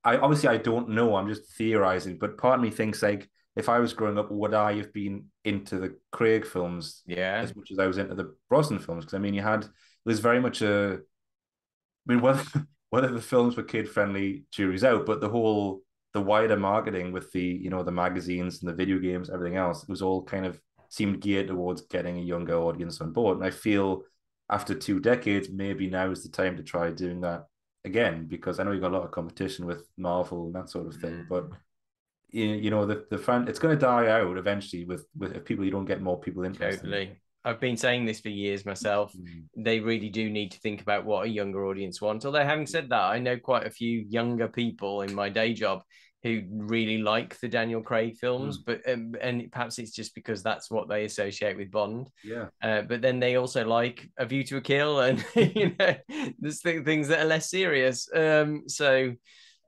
I obviously I don't know. I'm just theorizing, but part of me thinks like if I was growing up, would I have been into the Craig films? Yeah, as much as I was into the Brosnan films. Because I mean, you had was very much a. I mean, whether whether the films were kid friendly, jury's out. But the whole the wider marketing with the you know the magazines and the video games, everything else, it was all kind of seemed geared towards getting a younger audience on board. And I feel after two decades, maybe now is the time to try doing that again because I know you've got a lot of competition with Marvel and that sort of thing. Mm. But you know the the fan it's going to die out eventually with with people you don't get more people interested. Totally. I've been saying this for years myself. Mm. They really do need to think about what a younger audience wants. Although having said that, I know quite a few younger people in my day job who really like the Daniel Craig films, mm. but um, and perhaps it's just because that's what they associate with Bond. Yeah. Uh, but then they also like A View to a Kill, and you know, there's things that are less serious. Um, so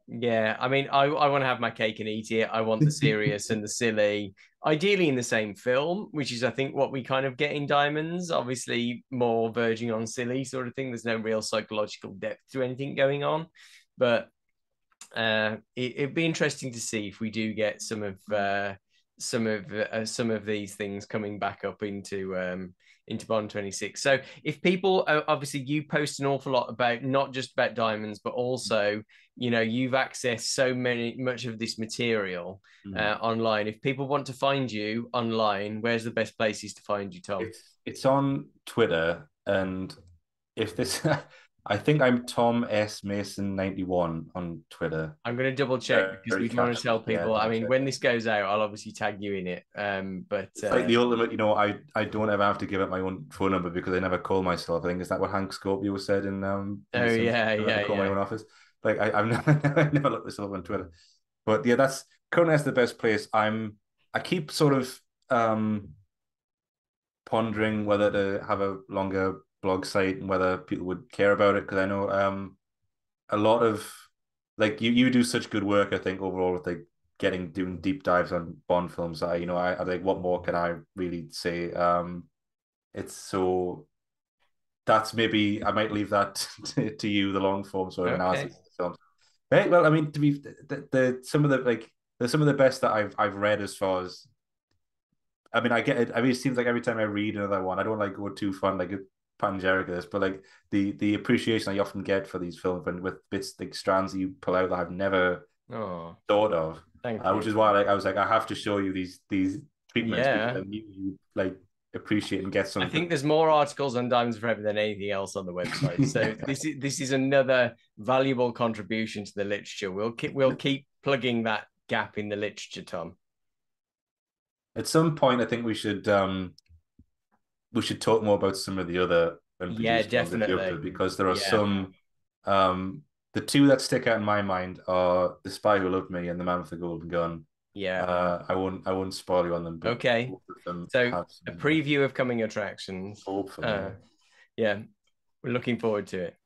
yeah, I mean, I I want to have my cake and eat it. I want the serious and the silly, ideally in the same film, which is I think what we kind of get in Diamonds. Obviously, more verging on silly sort of thing. There's no real psychological depth to anything going on, but uh, it, would be interesting to see if we do get some of uh, some of uh, some of these things coming back up into um, into Bond 26. So if people uh, obviously you post an awful lot about not just about diamonds, but also you know you've accessed so many much of this material mm. uh, online. If people want to find you online, where's the best places to find you, Tom? It's, it's on Twitter, and if this I think I'm Tom S Mason ninety one on Twitter. I'm going to double check uh, because we want to tell people. Yeah, I mean, check. when this goes out, I'll obviously tag you in it. Um, but uh, like the ultimate, you know, I I don't ever have to give up my own phone number because I never call myself. I think is that what Hank Scorpio said in um. In oh yeah, yeah, call yeah. my own office. Like I, I've never, I never looked this up on Twitter, but yeah, that's currently that's the best place. I'm I keep sort of um pondering whether to have a longer blog site and whether people would care about it because I know um a lot of like you you do such good work I think overall with like getting doing deep dives on Bond films. I you know I, I like what more can I really say? Um, it's so that's maybe I might leave that to, to you the long form sort of okay. analysis of films. Hey, well, I mean to be the, the some of the like there's some of the best that I've I've read as far as I mean I get it. I mean it seems like every time I read another one, I don't like go too fun like panegyric this, but like the the appreciation I often get for these films and with bits like strands you pull out that I've never oh, thought of. Thank uh, you. Which is why like, I was like I have to show you these these treatments yeah. because you, you like appreciate and get some. I think there's more articles on Diamonds Forever than anything else on the website. So this is this is another valuable contribution to the literature. We'll keep we'll keep plugging that gap in the literature, Tom. At some point, I think we should um we should talk more about some of the other yeah definitely. because there are yeah. some um the two that stick out in my mind are the spy who loved me and the man with the golden gun. Yeah. Uh, i won't i won't spoil you on them okay. so a preview of coming attractions. Hopefully. Uh, yeah. We're looking forward to it